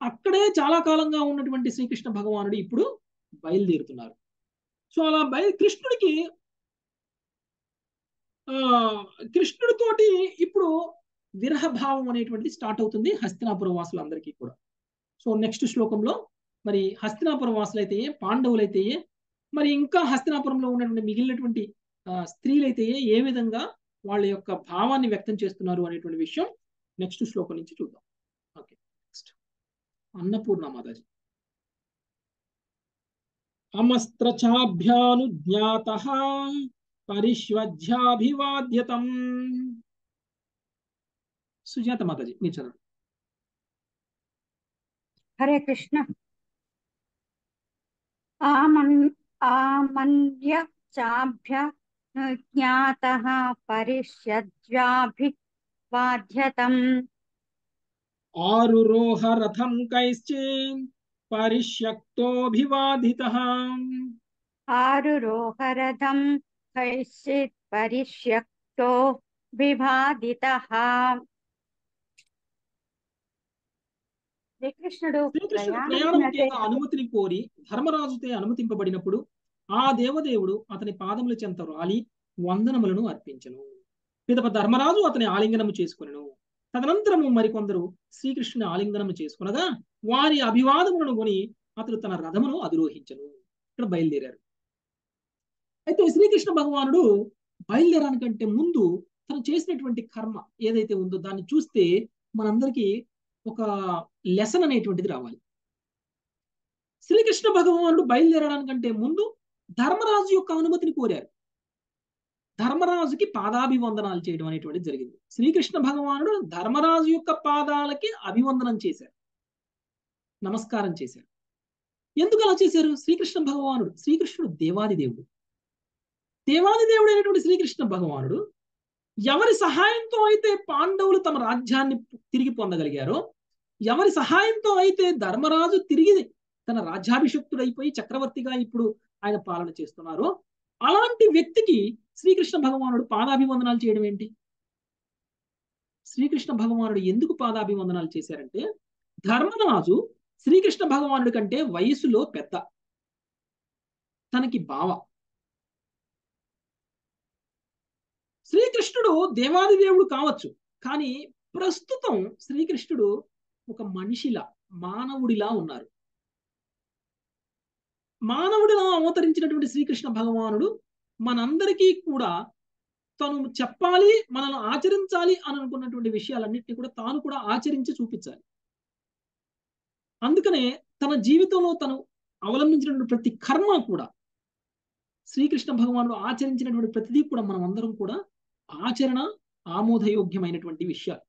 అక్కడే చాలా కాలంగా ఉన్నటువంటి శ్రీకృష్ణ భగవానుడు ఇప్పుడు బయలుదేరుతున్నారు. సో అలా బయ కృష్ణుడికి ఆ కృష్ణుడితోటి ఇప్పుడు విరహ భావం అనేటువంటిది స్టార్ట్ అవుతుంది హస్తినాపుర వాసులందరికీ కూడా. సో నెక్స్ట్ శ్లోకంలో మరి హస్తినాపురం వాసులైతే పాండవులైతే మరి ఇంకా హస్తినాపురంలో ఉన్నటువంటి మిగిలినటువంటి స్త్రీలైతే ఏ విధంగా వాళ్ళ యొక్క భావాన్ని వ్యక్తం చేస్తున్నారు అనేటువంటి విషయం నెక్స్ట్ శ్లోకం నుంచి చూద్దాం. ఓకే. నెక్స్ట్ అన్నపూర్ణ మాతాజీ అమస్త్రచాభ్యానుజ్ఞాత పరిష్వజ్యాభివాద్యతం సుజాత మాతాజీ మీరు చదవండి హరే కృష్ణ ఆమన్ ఆమన్య చాభ్య జ్ఞాతః పరిష్యజ్వాభివాద్యతం ఆరురోహ రథం కైశ్చిన్ పరిష్యక్తోభివాదితః. ఆరురోహరథం కైశ్చిత్ పరిష్యక్తో వివాదితః శ్రీకృష్ణుడు అనుమతిని కోరి ధర్మరాజుతే అనుమతింపబడినప్పుడు ఆ దేవదేవుడు అతని పాదముల చెంత రాలి వందనములను అర్పించను. పిదప ధర్మరాజు అతని ఆలింగనము చేసుకునను. తదనంతరము మరికొందరు శ్రీకృష్ణుని ఆలింగనము చేసుకునగా వారి అభివాదములను కొని అతడు తన రథమును అధిరోహించను. ఇక్కడ బయలుదేరారు. అయితే శ్రీకృష్ణ భగవానుడు బయలుదేరానికంటే ముందు తను చేసినటువంటి కర్మ ఏదైతే ఉందో దాన్ని చూస్తే మనందరికీ ఒక లెసన్ అనేటువంటిది రావాలి. శ్రీకృష్ణ భగవానుడు బయలుదేరడానికంటే ముందు ధర్మరాజు యొక్క అనుమతిని కోరారు. ధర్మరాజుకి పాదాభివందనాలు చేయడం అనేటువంటిది జరిగింది. శ్రీకృష్ణ భగవానుడు ధర్మరాజు యొక్క పాదాలకి అభివందనం చేశారు నమస్కారం చేశారు ఎందుకు అలా చేశారు? శ్రీకృష్ణ భగవానుడు శ్రీకృష్ణుడు దేవాది దేవుడు. దేవాది దేవుడు అయినటువంటి శ్రీకృష్ణ భగవానుడు ఎవరి సహాయంతో అయితే పాండవులు తమ రాజ్యాన్ని తిరిగి పొందగలిగారో ఎవరి సహాయంతో అయితే ధర్మరాజు తిరిగి తన రాజ్యాభిషక్తుడైపోయి చక్రవర్తిగా ఇప్పుడు ఆయన పాలన చేస్తున్నారో అలాంటి వ్యక్తికి శ్రీకృష్ణ భగవానుడు పాదాభివందనాలు చేయడం ఏంటి? శ్రీకృష్ణ భగవానుడు ఎందుకు పాదాభివందనాలు చేశారంటే ధర్మరాజు శ్రీకృష్ణ భగవానుడి కంటే వయసులో పెద్ద. తనకి బావ. శ్రీకృష్ణుడు దేవాది దేవుడు కావచ్చు కానీ ప్రస్తుతం శ్రీకృష్ణుడు ఒక మనిషిలా మానవుడిలా ఉన్నారు. మానవుడిలా అవతరించినటువంటి శ్రీకృష్ణ భగవానుడు మనందరికీ కూడా తను చెప్పాలి మనల్ని ఆచరించాలి అని అనుకున్నటువంటి విషయాలన్నింటినీ కూడా తాను కూడా ఆచరించి చూపించాలి. అందుకనే తన జీవితంలో తను అవలంబించినటువంటి ప్రతి కర్మ కూడా శ్రీకృష్ణ భగవానుడు ఆచరించినటువంటి ప్రతిదీ కూడా మనం అందరం కూడా ఆచరణ ఆమోదయోగ్యమైనటువంటి విషయాలు.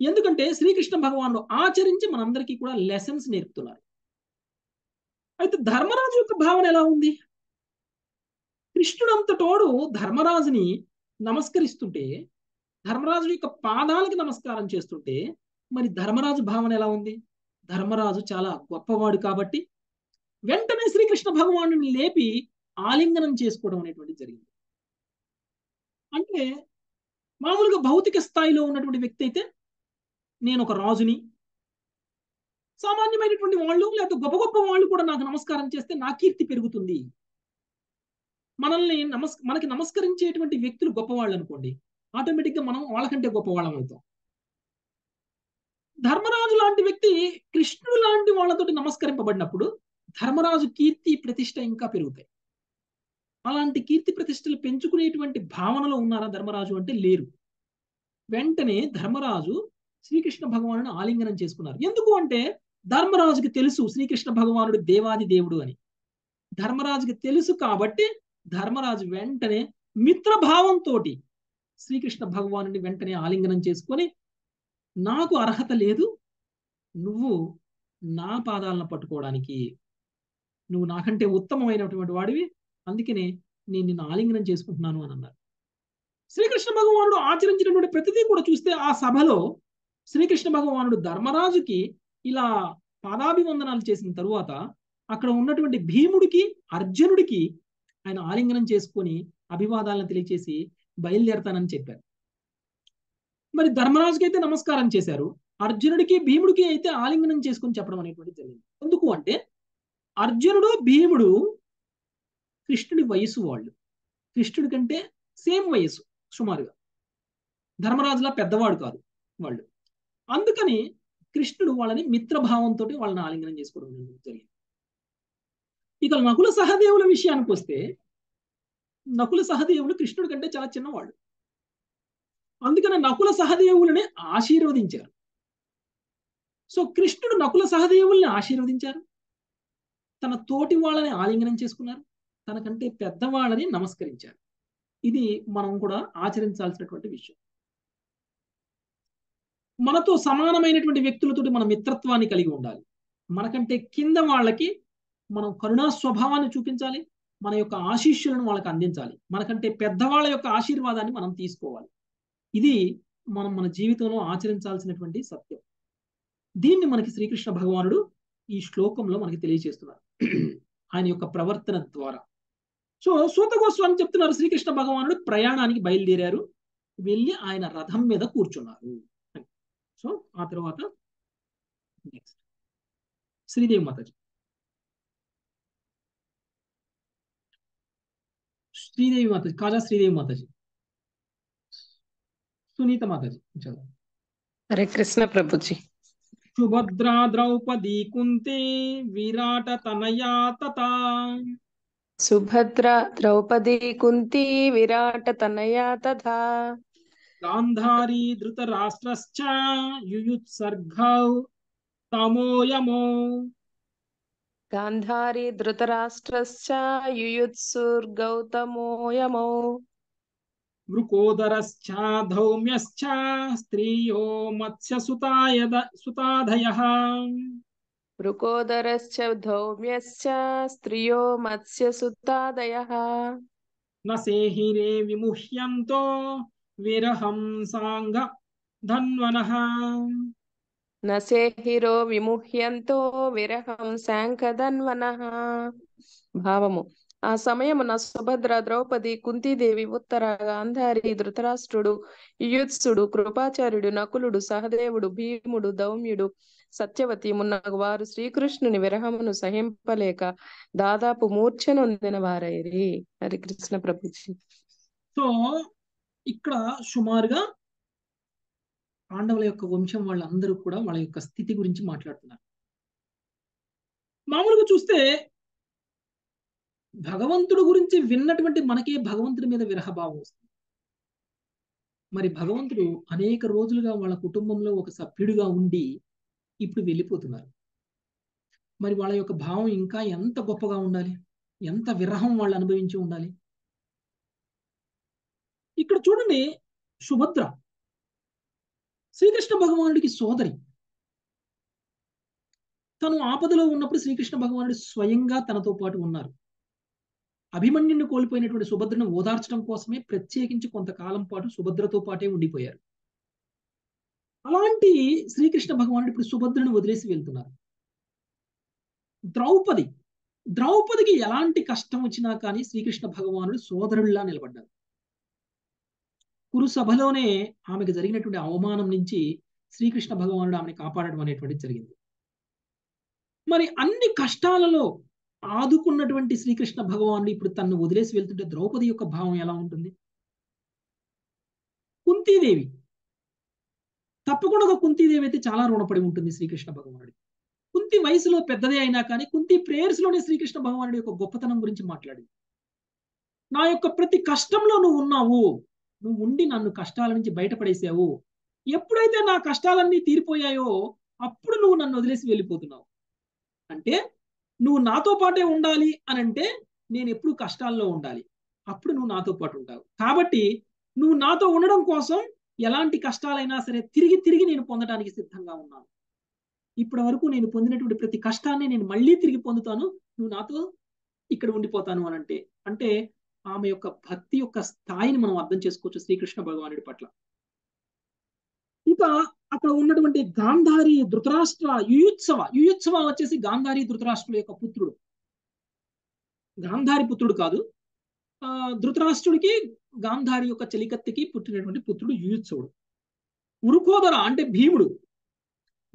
ఎందుకంటే శ్రీకృష్ణ భగవానుడు ఆచరించి మనందరికీ కూడా లెసన్స్ నేర్పుతున్నారు. అయితే ధర్మరాజు యొక్క భావన ఎలా ఉంది? కృష్ణుడంతటోడు ధర్మరాజుని నమస్కరిస్తుంటే ధర్మరాజు యొక్క పాదాలకి నమస్కారం చేస్తుంటే మరి ధర్మరాజు భావన ఎలా ఉంది? ధర్మరాజు చాలా గొప్పవాడు కాబట్టి వెంటనే శ్రీకృష్ణ భగవాను లేపి ఆలింగనం చేసుకోవడం అనేటువంటి జరిగింది. అంటే మామూలుగా భౌతిక స్థాయిలో ఉన్నటువంటి వ్యక్తి అయితే నేను ఒక రాజుని సామాన్యమైనటువంటి వాళ్ళు లేకపోతే గొప్ప గొప్ప వాళ్ళు కూడా నాకు నమస్కారం చేస్తే నా కీర్తి పెరుగుతుంది. మనల్ని నమస్ మనకి నమస్కరించేటువంటి వ్యక్తులు గొప్పవాళ్ళు అనుకోండి ఆటోమేటిక్గా మనం వాళ్ళకంటే గొప్పవాళ్ళం అవుతాం. ధర్మరాజు లాంటి వ్యక్తి కృష్ణుడు లాంటి వాళ్ళతోటి నమస్కరింపబడినప్పుడు ధర్మరాజు కీర్తి ప్రతిష్ట ఇంకా పెరుగుతాయి. అలాంటి కీర్తి ప్రతిష్టలు పెంచుకునేటువంటి భావనలో ఉన్నారా ధర్మరాజు అంటే లేరు. వెంటనే ధర్మరాజు శ్రీకృష్ణ భగవాను ఆలింగనం చేసుకున్నారు. ఎందుకు అంటే ధర్మరాజుకి తెలుసు శ్రీకృష్ణ భగవానుడు దేవాది దేవుడు అని. ధర్మరాజుకి తెలుసు కాబట్టి ధర్మరాజు వెంటనే మిత్రభావంతో శ్రీకృష్ణ భగవాను వెంటనే ఆలింగనం చేసుకొని నాకు అర్హత లేదు నువ్వు నా పాదాలను పట్టుకోవడానికి. నువ్వు నాకంటే ఉత్తమమైనటువంటి వాడివి అందుకనే నేను నిన్ను ఆలింగనం చేసుకుంటున్నాను అని అన్నారు. శ్రీకృష్ణ భగవానుడు ఆచరించినటువంటి ప్రతిదీ కూడా చూస్తే ఆ సభలో శ్రీకృష్ణ భగవానుడు ధర్మరాజుకి ఇలా పాదాభివందనాలు చేసిన తరువాత అక్కడ ఉన్నటువంటి భీముడికి అర్జునుడికి ఆయన ఆలింగనం చేసుకొని అభివాదాలను తెలియచేసి బయలుదేరతానని చెప్పారు. మరి ధర్మరాజుకి అయితే నమస్కారం చేశారు. అర్జునుడికి భీముడికి అయితే ఆలింగనం చేసుకొని చెప్పడం అనేటువంటిది జరిగింది. ఎందుకు అంటే అర్జునుడు భీముడు కృష్ణుడి వయసు వాళ్ళు. కృష్ణుడి కంటే సేమ్ వయసు సుమారుగా. ధర్మరాజులా పెద్దవాడు కాదు వాళ్ళు. అందుకని కృష్ణుడు వాళ్ళని మిత్రభావంతో వాళ్ళని ఆలింగనం చేసుకోవడం జరిగింది. ఇక నకుల సహదేవుల విషయానికి వస్తే నకుల సహదేవులు కృష్ణుడి కంటే చాలా చిన్నవాళ్ళు అందుకని నకుల సహదేవులని ఆశీర్వదించారు. సో కృష్ణుడు నకుల సహదేవుల్ని ఆశీర్వదించారు. తన తోటి వాళ్ళని ఆలింగనం చేసుకున్నారు. తనకంటే పెద్దవాళ్ళని నమస్కరించారు. ఇది మనం కూడా ఆచరించాల్సినటువంటి విషయం. మనతో సమానమైనటువంటి వ్యక్తులతోటి మన మిత్రత్వాన్ని కలిగి ఉండాలి. మనకంటే కింద వాళ్ళకి మనం కరుణా స్వభావాన్ని చూపించాలి మన యొక్క ఆశీస్సులను వాళ్ళకి అందించాలి. మనకంటే పెద్దవాళ్ళ యొక్క ఆశీర్వాదాన్ని మనం తీసుకోవాలి. ఇది మనం మన జీవితంలో ఆచరించాల్సినటువంటి సత్యం. దీన్ని మనకి శ్రీకృష్ణ భగవానుడు ఈ శ్లోకంలో మనకి తెలియజేస్తున్నారు. ఆయన యొక్క ప్రవర్తన ద్వారా. సో సూత గోస్వామి చెప్తున్నారు శ్రీకృష్ణ భగవానుడు ప్రయాణానికి బయలుదేరారు వెళ్ళి ఆయన రథం మీద కూర్చున్నారు. సో ఆ తర్వాత నెక్స్ట్ శ్రీదేవి మాతాజీ. శ్రీదేవి మాతాజీ కాజా శ్రీదేవి మాతాజీ సునీత మాతాజీ చదువు హరే కృష్ణ ప్రభుజీ సుభద్రా ద్రౌపదీ కుంతే విరాట తనయా తథా సుభద్ర ద్రౌపదీ కుంతి విరాట తనయా తథా గాంధారీ ధృతరాష్ట్రశ్చ యుయుత్సర్గౌ गांधारी धृतराष्ट्रश्च युयुत्सुर्गौतमोऽयमौ वृकोदरश्च धौम्यश्च स्त्रियो मत्स्यसुतायद सुताधयः वृकोदरश्च धौम्यश्च स्त्रियो मत्स्यसुतादयः न सेहिरे विमुह्यन्तो विरहं साङ्ग धन्वनः నసేహిరో విముహ్యంతో విరహం శాంఖధన్వనః భావము. ఆ సమయమున సుభద్ర ద్రౌపది కుంతీదేవి ఉత్తర గాంధారి ధృతరాష్ట్రుడు యుత్సుడు కృపాచార్యుడు నకులుడు సహదేవుడు భీముడు దౌమ్యుడు సత్యవతి మున్నగు వారు శ్రీకృష్ణుని విరహమును సహింపలేక దాదాపు మూర్ఛనొందిన వారైరి. హరి కృష్ణ ప్రభుజీ. సో ఇక్కడ సుమారుగా పాండవుల యొక్క వంశం వాళ్ళందరూ కూడా వాళ్ళ యొక్క స్థితి గురించి మాట్లాడుతున్నారు. మామూలుగా చూస్తే భగవంతుడు గురించి విన్నటువంటి మనకే భగవంతుడి మీద విరహభావం వస్తుంది. మరి భగవంతుడు అనేక రోజులుగా వాళ్ళ కుటుంబంలో ఒక సభ్యుడిగా ఉండి ఇప్పుడు వెళ్ళిపోతున్నారు. మరి వాళ్ళ యొక్క భావం ఇంకా ఎంత గొప్పగా ఉండాలి? ఎంత విరహం వాళ్ళు అనుభవించి ఉండాలి? ఇక్కడ చూడండి సుభద్ర. శ్రీకృష్ణ భగవానుడికి సోదరి. తను ఆపదలో ఉన్నప్పుడు శ్రీకృష్ణ భగవానుడు స్వయంగా తనతో పాటు ఉన్నారు. అభిమన్యుని కోల్పోయినటువంటి సుభద్రను ఓదార్చడం కోసమే ప్రత్యేకించి కొంతకాలం పాటు సుభద్రతో పాటే ఉండిపోయారు. అలాంటి శ్రీకృష్ణ భగవానుడు ఇప్పుడు సుభద్రను వదిలేసి వెళ్తున్నారు. ద్రౌపది. ద్రౌపదికి ఎలాంటి కష్టం వచ్చినా కానీ శ్రీకృష్ణ భగవానుడు సోదరుడిలా నిలబడ్డారు కురు సభలోనే ఆమెకు జరిగినటువంటి అవమానం నుంచి శ్రీకృష్ణ భగవానుడు ఆమెను కాపాడడం అనేటువంటిది జరిగింది. మరి అన్ని కష్టాలలో ఆదుకున్నటువంటి శ్రీకృష్ణ భగవానుడు ఇప్పుడు తన్ను వదిలేసి వెళ్తుంటే ద్రౌపది యొక్క భావం ఎలా ఉంటుంది? కుంతీదేవి. తప్పకుండా ఒక కుంతీదేవి అయితే చాలా రుణపడి ఉంటుంది శ్రీకృష్ణ భగవానుడికి కుంతి వయసులో పెద్దదే అయినా కానీ కుంతి ప్రేయర్స్లోనే శ్రీకృష్ణ భగవానుడి యొక్క గొప్పతనం గురించి మాట్లాడింది. నా యొక్క ప్రతి కష్టంలో నువ్వు ఉన్నావు. నువ్వు ఉండి నన్ను కష్టాల నుంచి బయటపడేసావు. ఎప్పుడైతే నా కష్టాలన్నీ తీరిపోయాయో అప్పుడు నువ్వు నన్ను వదిలేసి వెళ్ళిపోతున్నావు. అంటే నువ్వు నాతో పాటే ఉండాలి అని అంటే నేను ఎప్పుడు కష్టాల్లో ఉండాలి. అప్పుడు నువ్వు నాతో పాటు ఉంటావు. కాబట్టి నువ్వు నాతో ఉండడం కోసం ఎలాంటి కష్టాలైనా సరే తిరిగి తిరిగి నేను పొందడానికి సిద్ధంగా ఉన్నాను. ఇప్పటి వరకు నేను పొందినటువంటి ప్రతి కష్టాన్ని నేను మళ్ళీ తిరిగి పొందుతాను. నువ్వు నాతో ఇక్కడ ఉండిపోతాను అని అంటే అంటే ఆమె యొక్క భక్తి యొక్క స్థాయిని మనం అర్థం చేసుకోవచ్చు శ్రీకృష్ణ భగవానుడి పట్ల. ఇంకా అక్కడ ఉన్నటువంటి గాంధారి ధృతరాష్ట్ర యుయుత్సవ యుయుత్సవ వచ్చేసి గాంధారి ధృతరాష్ట్రుల యొక్క పుత్రుడు. గాంధారి పుత్రుడు కాదు. ఆ ధృతరాష్ట్రుడికి గాంధారి యొక్క చలికత్తికి పుట్టినటువంటి పుత్రుడు యుయుత్సవుడు. ఉరుకోదర అంటే భీముడు.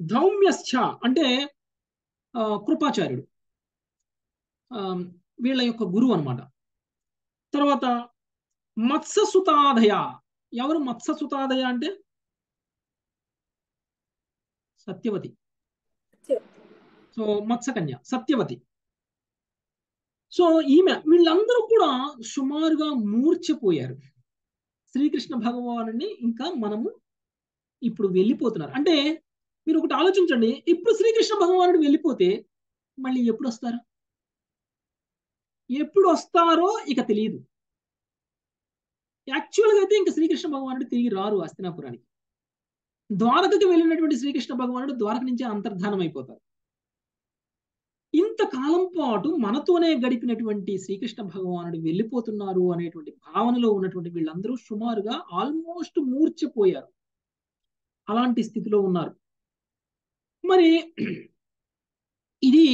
ధౌమ్యశ్చ అంటే కృపాచార్యుడు. వీళ్ళ యొక్క గురువు అనమాట తర్వాత మత్స్యసుతాదయ. ఎవరు మత్స్యసుతాదయ అంటే? సత్యవతి. సో మత్స్యకన్య సత్యవతి. సో ఈమె వీళ్ళందరూ కూడా సుమారుగా మూర్ఛపోయారు. శ్రీకృష్ణ భగవాను ఇంకా మనము ఇప్పుడు వెళ్ళిపోతున్నారు. అంటే మీరు ఒకటి ఆలోచించండి. ఇప్పుడు శ్రీకృష్ణ భగవానుడు వెళ్ళిపోతే మళ్ళీ ఎప్పుడు వస్తారు? ఎప్పుడు వస్తారో ఇక తెలియదు యాక్చువల్గా అయితే ఇంకా శ్రీకృష్ణ భగవానుడు తిరిగి రారు హస్తినాపురానికి ద్వారకకి వెళ్ళినటువంటి శ్రీకృష్ణ భగవానుడు ద్వారక నుంచే అంతర్ధానం అయిపోతారు ఇంతకాలం పాటు మనతోనే గడిపినటువంటి శ్రీకృష్ణ భగవానుడు వెళ్ళిపోతున్నారు అనేటువంటి భావనలో ఉన్నటువంటి వీళ్ళందరూ సుమారుగా ఆల్మోస్ట్ మూర్చిపోయారు అలాంటి స్థితిలో ఉన్నారు. మరి ఇది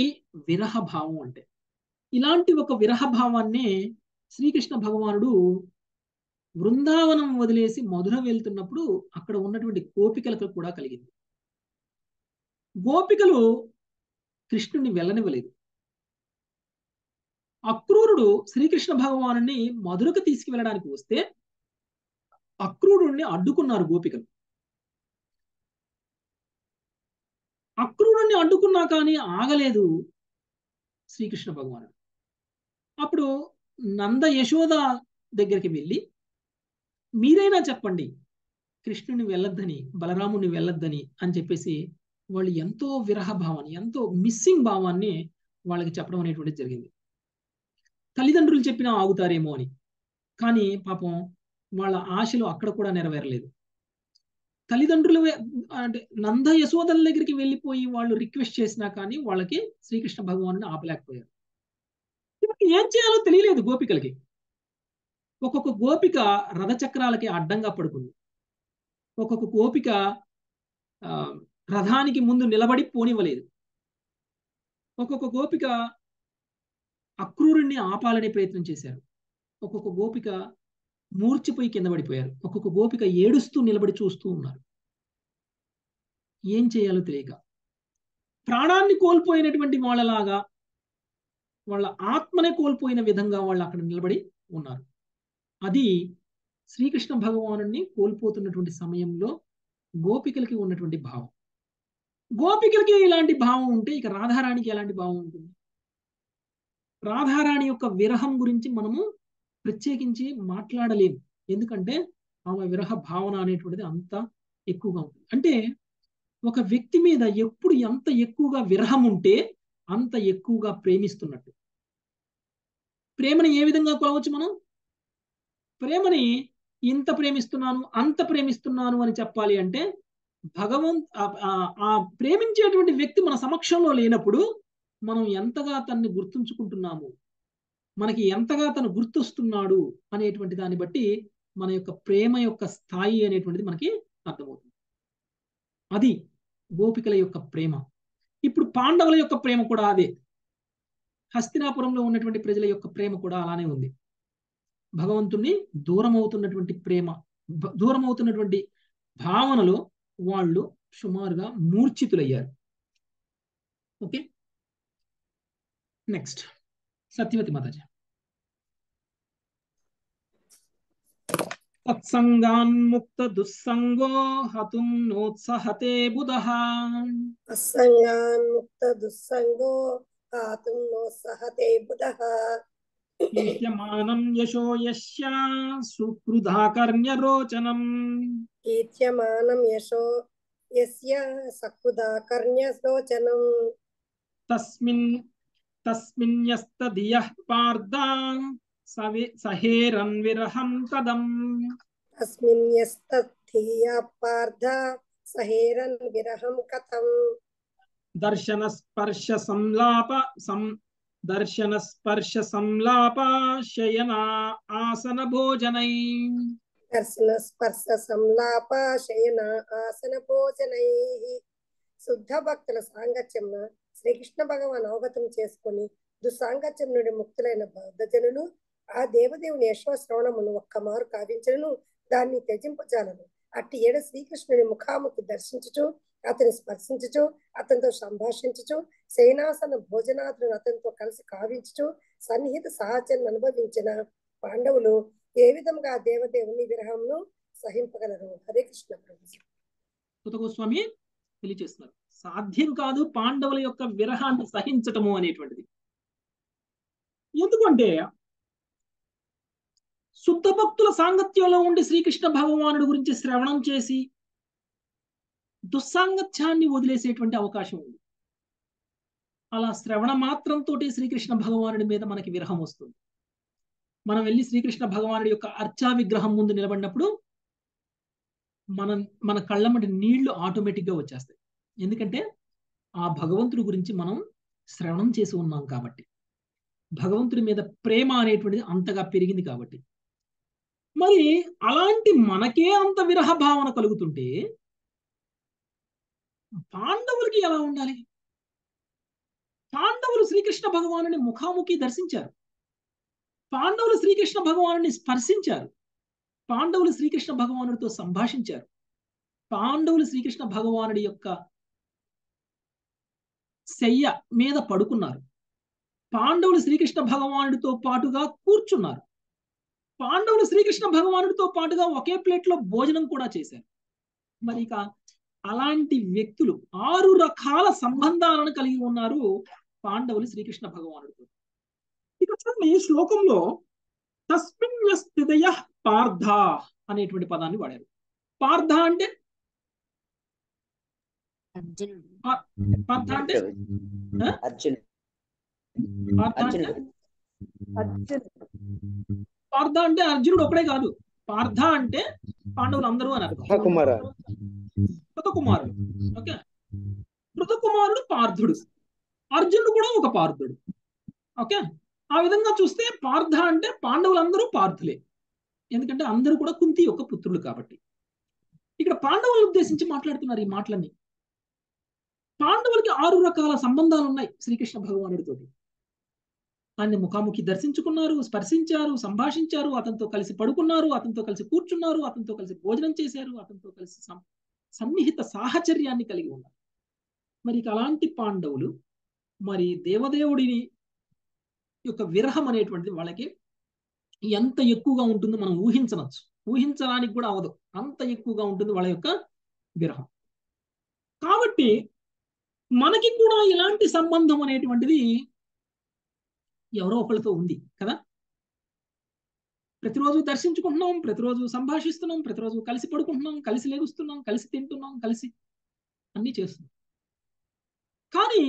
విరహ భావం అంటే. ఇలాంటి ఒక విరహ భావాన్ని శ్రీకృష్ణ భగవానుడు బృందావనం వదిలేసి మధుర వెళ్తున్నప్పుడు అక్కడ ఉన్నటువంటి గోపికలకు కూడా కలిగింది. గోపికలు కృష్ణుని వెళ్ళనివ్వలేదు. అక్రూరుడు శ్రీకృష్ణ భగవాను మధురకు తీసుకువెళ్ళడానికి వస్తే అక్రూరుణ్ణి అడ్డుకున్నారు గోపికలు. అక్రూరుడిని అడ్డుకున్నా కానీ ఆగలేదు శ్రీకృష్ణ భగవానుడు. అప్పుడు నంద యశోద దగ్గరికి వెళ్ళి మీరైనా చెప్పండి కృష్ణుని వెళ్ళొద్దని బలరాముని వెళ్ళొద్దని అని చెప్పేసి వాళ్ళు ఎంతో విరహ భావాన్ని ఎంతో మిస్సింగ్ భావాన్ని వాళ్ళకి చెప్పడం అనేటువంటిది జరిగింది. తల్లిదండ్రులు చెప్పినా ఆగుతారేమో అని. కానీ పాపం వాళ్ళ ఆశలు అక్కడ కూడా నెరవేరలేదు. తల్లిదండ్రులు అంటే నంద యశోదల దగ్గరికి వెళ్ళిపోయి వాళ్ళు రిక్వెస్ట్ చేసినా కానీ వాళ్ళకి శ్రీకృష్ణ భగవాను ఆపలేకపోయారు. ఏం చేయాలో తెలియలేదు గోపికలకి. ఒక్కొక్క గోపిక రథచక్రాలకి అడ్డంగా పడుకుంది. ఒక్కొక్క గోపిక రథానికి ముందు నిలబడి పోనివ్వలేదు. ఒక్కొక్క గోపిక అక్రూరుణ్ణి ఆపాలనే ప్రయత్నం చేశారు. ఒక్కొక్క గోపిక మూర్చిపోయి కింద పడిపోయారు. ఒక్కొక్క గోపిక ఏడుస్తూ నిలబడి చూస్తూ ఉన్నారు. ఏం చేయాలో తెలియక. ప్రాణాన్ని కోల్పోయినటువంటి వాళ్ళలాగా వాళ్ళ ఆత్మనే కోల్పోయిన విధంగా వాళ్ళు అక్కడ నిలబడి ఉన్నారు. అది శ్రీకృష్ణ భగవాను కోల్పోతున్నటువంటి సమయంలో గోపికలకి ఉన్నటువంటి భావం. గోపికలకి ఇలాంటి భావం ఉంటే ఇక రాధారాణికి ఎలాంటి భావం ఉంటుంది? రాధారాణి యొక్క విరహం గురించి మనము ప్రత్యేకించి మాట్లాడలేము. ఎందుకంటే ఆమె విరహ భావన అనేటువంటిది అంత ఎక్కువగా ఉంటుంది. అంటే ఒక వ్యక్తి మీద ఎప్పుడు ఎంత ఎక్కువగా విరహం ఉంటే అంత ఎక్కువగా ప్రేమిస్తున్నట్టు. ప్రేమని ఏ విధంగా కొలవచ్చు మనం? ప్రేమని ఇంత ప్రేమిస్తున్నాను అంత ప్రేమిస్తున్నాను అని చెప్పాలి అంటే భగవంత్ ఆ- ఆ- ప్రేమించేటువంటి వ్యక్తి మన సమక్షంలో లేనప్పుడు మనం ఎంతగా తన్ని గుర్తుంచుకుంటున్నాము? మనకి ఎంతగా తను గుర్తొస్తున్నాడు అనేటువంటి దాన్ని బట్టి మన యొక్క ప్రేమ యొక్క స్థాయి అనేటువంటిది మనకి అర్థమవుతుంది. అది గోపికల యొక్క ప్రేమ. ఇప్పుడు పాండవుల యొక్క ప్రేమ కూడా అదే. హస్తినాపురంలో ఉన్నటువంటి ప్రజల యొక్క ప్రేమ కూడా అలానే ఉంది. భగవంతుణ్ణి దూరం అవుతున్నటువంటి ప్రేమ దూరమవుతున్నటువంటి దూరం అవుతున్నటువంటి భావనలో వాళ్ళు సుమారుగా మూర్ఛితులయ్యారు. ఓకే? నెక్స్ట్. సత్యవతి మాతాజీ. तत्सङ्गान्मुक्त दुस्सङ्गो हतुं नोत्सहते बुधः। तत्सङ्गान्मुक्त दुस्सङ्गो हातुं नोत्सहते बुधः। कीर्त्यमानं यशो यस्य सुकृधाकर्ण्यरोचनम्। कीर्त्यमानं यशो यस्य सकृदाकर्ण्यरोचनम् तस्मिन् तस्मिन् यस्तदियः पार्दा సహేరన్ విరహం తస్మిన్ యస్తథీయ పార్థ సహేరన్ విరహం కథం. దర్శన స్పర్శ సంలాప సం దర్శన స్పర్శ సంలాప శయన ఆసన భోజనై. దర్శన స్పర్శ సంలాప శయన ఆసన భోజనై. శుద్ధ భక్తుల సాంగత్యమున శ్రీకృష్ణ భగవాన్ అవగతం చేసుకొని దుస్సాంగత్యం నుండి ముక్తులైన బౌద్ధజనులు ఆ దేవదేవుని యశ్వశ్రవణమును ఒక్క మారు కావించను దాన్ని త్యజింపజాలను. అట్టి ఏడ శ్రీకృష్ణుని ముఖాముఖి దర్శించుచు అతని స్పర్శించుచు అతనితో సంభాషించుచు సేనాసన భోజనాథులను అతనితో కలిసి కావించుచు సన్నిహిత సహచర్యం అనుభవించిన పాండవులు ఏ విధంగా దేవదేవుని విరహంను సహింపగలరు? హరే కృష్ణ గోస్వామి తెలియజేస్తున్నారు సాధ్యం కాదు పాండవుల యొక్క విరహాన్ని సహించటము అనేటువంటిది. ఎందుకంటే శుద్ధ భక్తుల సాంగత్యంలో ఉండి శ్రీకృష్ణ భగవానుడు గురించి శ్రవణం చేసి దుస్సాంగత్యాన్ని వదిలేసేటువంటి అవకాశం ఉంది. అలా శ్రవణ మాత్రంతో శ్రీకృష్ణ భగవానుడి మీద మనకి విరహం వస్తుంది. మనం వెళ్ళి శ్రీకృష్ణ భగవానుడి యొక్క అర్చా విగ్రహం ముందు నిలబడినప్పుడు మన మన కళ్ళ మటి నీళ్ళు ఆటోమేటిక్గా వచ్చేస్తాయి. ఎందుకంటే ఆ భగవంతుడి గురించి మనం శ్రవణం చేసి ఉన్నాం కాబట్టి. భగవంతుడి మీద ప్రేమ అనేటువంటిది అంతగా పెరిగింది కాబట్టి. మరి అలాంటి మనకే అంత విరహ భావన కలుగుతుంటే పాండవులకి ఎలా ఉండాలి? పాండవులు శ్రీకృష్ణ భగవానుని ముఖాముఖి దర్శించారు. పాండవులు శ్రీకృష్ణ భగవానుని స్పర్శించారు. పాండవులు శ్రీకృష్ణ భగవానుడితో సంభాషించారు. పాండవులు శ్రీకృష్ణ భగవానుడి యొక్క శయ్య మీద పడుకున్నారు. పాండవులు శ్రీకృష్ణ భగవానుడితో పాటుగా కూర్చున్నారు. పాండవులు శ్రీకృష్ణ భగవానుడితో పాటుగా ఒకే ప్లేట్లో భోజనం కూడా చేశారు. మరి ఇక అలాంటి వ్యక్తులు ఆరు రకాల సంబంధాలను కలిగి ఉన్నారు పాండవులు శ్రీకృష్ణ భగవానుడితో. ఇక చూడండి ఈ శ్లోకంలో తస్మిన్ స్థితయ పార్థ అనేటువంటి పదాన్ని వాడారు. పార్థ అంటే? పార్థ? అర్జున్. పార్థ అంటే అర్జునుడు ఒకడే కాదు. పార్థ అంటే పాండవులు అందరూ అని అర్థం. కుమార కృతకుమారుడు. ఓకే? కృతకుమారుడు పార్థుడు. అర్జునుడు కూడా ఒక పార్థుడు. ఓకే? ఆ విధంగా చూస్తే పార్థ అంటే పాండవులందరూ పార్థులే. ఎందుకంటే అందరూ కూడా కుంతి యొక్క పుత్రులు కాబట్టి. ఇక్కడ పాండవులను ఉద్దేశించి మాట్లాడుతున్నారు ఈ మాటలన్నీ. పాండవులకి ఆరు రకాల సంబంధాలు ఉన్నాయి శ్రీకృష్ణ భగవానుడితోటి ఆయన్ని ముఖాముఖి దర్శించుకున్నారు స్పర్శించారు సంభాషించారు అతనితో కలిసి పడుకున్నారు అతనితో కలిసి కూర్చున్నారు అతనితో కలిసి భోజనం చేశారు అతనితో కలిసి సన్నిహిత సాహచర్యాన్ని కలిగి ఉన్నారు. మరి అలాంటి పాండవులు మరి దేవదేవుడిని యొక్క విరహం అనేటువంటిది వాళ్ళకి ఎంత ఎక్కువగా ఉంటుందో మనం ఊహించవచ్చు. ఊహించడానికి కూడా అవదు. అంత ఎక్కువగా ఉంటుంది వాళ్ళ యొక్క విరహం. కాబట్టి మనకి కూడా ఇలాంటి సంబంధం అనేటువంటిది ఎవరో ఒకళ్ళతో ఉంది కదా? ప్రతిరోజు దర్శించుకుంటున్నాం ప్రతిరోజు సంభాషిస్తున్నాం ప్రతిరోజు కలిసి పడుకుంటున్నాం కలిసి లేగుస్తున్నాం కలిసి తింటున్నాం కలిసి అన్ని చేస్తున్నాం. కానీ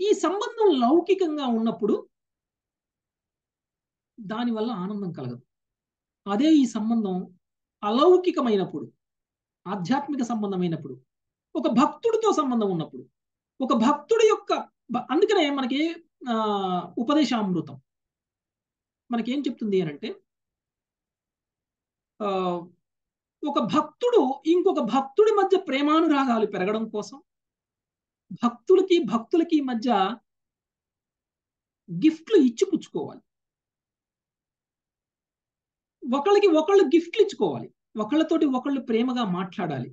ఈ సంబంధం లౌకికంగా ఉన్నప్పుడు దానివల్ల ఆనందం కలగదు. అదే ఈ సంబంధం అలౌకికమైనప్పుడు ఆధ్యాత్మిక సంబంధమైనప్పుడు ఒక భక్తుడితో సంబంధం ఉన్నప్పుడు ఒక భక్తుడి యొక్క అందుకనే మనకి ఉపదేశామృతం. మనకేం చెప్తుంది అని అంటే ఆ, ఒక భక్తుడు ఇంకొక భక్తుడి మధ్య ప్రేమానురాగాలు పెరగడం కోసం భక్తులకి భక్తులకి మధ్య గిఫ్ట్లు ఇచ్చి పుచ్చుకోవాలి. ఒకళ్ళకి ఒకళ్ళు గిఫ్ట్లు ఇచ్చుకోవాలి. ఒకళ్ళతోటి ఒకళ్ళు ప్రేమగా మాట్లాడాలి.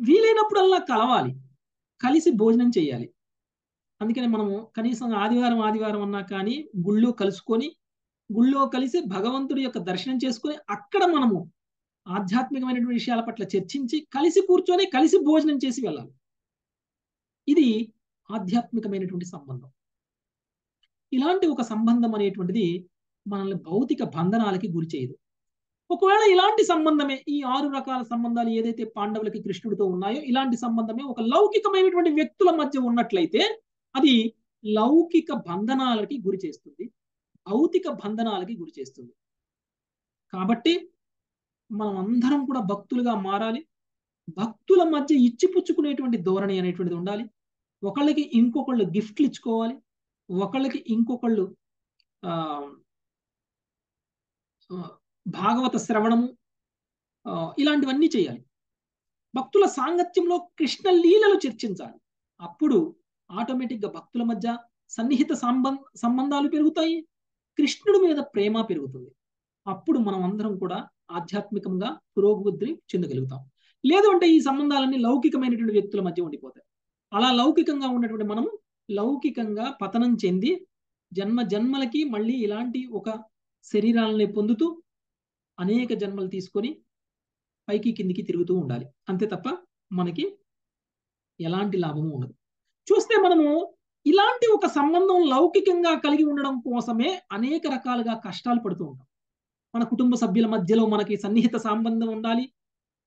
వీలైనప్పుడల్లా కలవాలి. కలిసి భోజనం చేయాలి. అందుకని మనము కనీసం ఆదివారం ఆదివారం అన్నా కానీ గుళ్ళో కలుసుకొని గుళ్ళో కలిసి భగవంతుడి యొక్క దర్శనం చేసుకొని అక్కడ మనము ఆధ్యాత్మికమైనటువంటి విషయాల పట్ల చర్చించి కలిసి కూర్చొని కలిసి భోజనం చేసి వెళ్ళాలి. ఇది ఆధ్యాత్మికమైనటువంటి సంబంధం. ఇలాంటి ఒక సంబంధం అనేటువంటిది మనల్ని భౌతిక బంధనాలకి గురి చేయదు. ఒకవేళ ఇలాంటి సంబంధమే ఈ ఆరు రకాల సంబంధాలు ఏదైతే పాండవులకి కృష్ణుడితో ఉన్నాయో ఇలాంటి సంబంధమే ఒక లౌకికమైనటువంటి వ్యక్తుల మధ్య ఉన్నట్లయితే అది లౌకిక బంధనాలకి గురి చేస్తుంది. భౌతిక బంధనాలకి గురి చేస్తుంది. కాబట్టి మనం అందరం కూడా భక్తులుగా మారాలి. భక్తుల మధ్య ఇచ్చిపుచ్చుకునేటువంటి ధోరణి అనేటువంటిది ఉండాలి. ఒకళ్ళకి ఇంకొకళ్ళు గిఫ్ట్లు ఇచ్చుకోవాలి. ఒకళ్ళకి ఇంకొకళ్ళు ఆ భాగవత శ్రవణము ఇలాంటివన్నీ చేయాలి. భక్తుల సాంగత్యంలో కృష్ణ లీలలు చర్చించాలి. అప్పుడు ఆటోమేటిక్గా భక్తుల మధ్య సన్నిహిత సంబంధ సంబంధాలు పెరుగుతాయి. కృష్ణుడి మీద ప్రేమ పెరుగుతుంది. అప్పుడు మనం అందరం కూడా ఆధ్యాత్మికంగా పురోభివృద్ధి చెందగలుగుతాం. లేదు అంటే ఈ సంబంధాలన్నీ లౌకికమైనటువంటి వ్యక్తుల మధ్య ఉండిపోతాయి. అలా లౌకికంగా ఉన్నటువంటి మనము లౌకికంగా పతనం చెంది జన్మ జన్మలకి మళ్ళీ ఇలాంటి ఒక శరీరాలని పొందుతూ అనేక జన్మలు తీసుకొని పైకి కిందికి తిరుగుతూ ఉండాలి. అంతే తప్ప మనకి ఎలాంటి లాభము ఉండదు. చూస్తే మనము ఇలాంటి ఒక సంబంధం లౌకికంగా కలిగి ఉండడం కోసమే అనేక రకాలుగా కష్టాలు పడుతూ ఉంటాం. మన కుటుంబ సభ్యుల మధ్యలో మనకి సన్నిహిత సంబంధం ఉండాలి.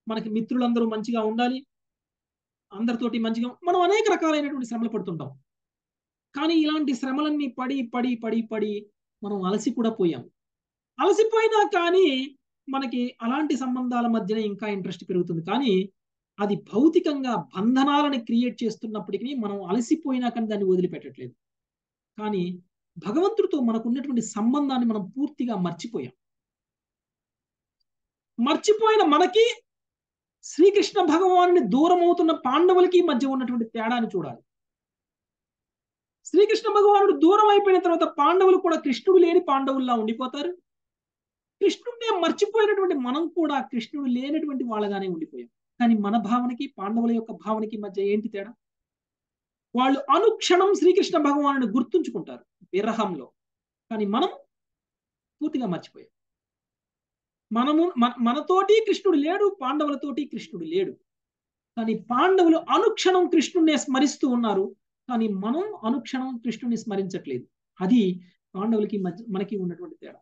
మనకి మిత్రులందరూ మంచిగా ఉండాలి. అందరితోటి మంచిగా మనం అనేక రకాలైనటువంటి శ్రమలు పడుతుంటాం కానీ ఇలాంటి శ్రమలన్నీ పడి పడి పడి పడి మనం అలసి కూడా పోయాం. అలసిపోయినా కానీ మనకి అలాంటి సంబంధాల మధ్యన ఇంకా ఇంట్రెస్ట్ పెరుగుతుంది. కానీ అది భౌతికంగా బంధనాలను క్రియేట్ చేస్తున్నప్పటికీ మనం అలసిపోయినా కానీ దాన్ని వదిలిపెట్టట్లేదు. కానీ భగవంతుడితో మనకు ఉన్నటువంటి సంబంధాన్ని మనం పూర్తిగా మర్చిపోయాం. మర్చిపోయిన మనకి శ్రీకృష్ణ భగవాను దూరం అవుతున్న పాండవులకి మధ్య ఉన్నటువంటి తేడాని చూడాలి. శ్రీకృష్ణ భగవానుడు దూరం అయిపోయిన తర్వాత పాండవులు కూడా కృష్ణుడు లేని పాండవుల్లా ఉండిపోతారు. కృష్ణుడినే మర్చిపోయినటువంటి మనం కూడా కృష్ణుడు లేనటువంటి వాళ్ళగానే ఉండిపోయాం. కానీ మన భావనకి పాండవుల యొక్క భావనకి మధ్య ఏంటి తేడా? వాళ్ళు అనుక్షణం శ్రీకృష్ణ భగవానుని గుర్తుంచుకుంటారు విరహంలో. కానీ మనం పూర్తిగా మర్చిపోయాం. మనము మనతోటి కృష్ణుడు లేడు పాండవులతోటి కృష్ణుడు లేడు. కానీ పాండవులు అనుక్షణం కృష్ణుడిని స్మరిస్తూ ఉన్నారు. కానీ మనం అనుక్షణం కృష్ణుడిని స్మరించట్లేదు. అది పాండవులకి మధ్య మనకి ఉన్నటువంటి తేడా.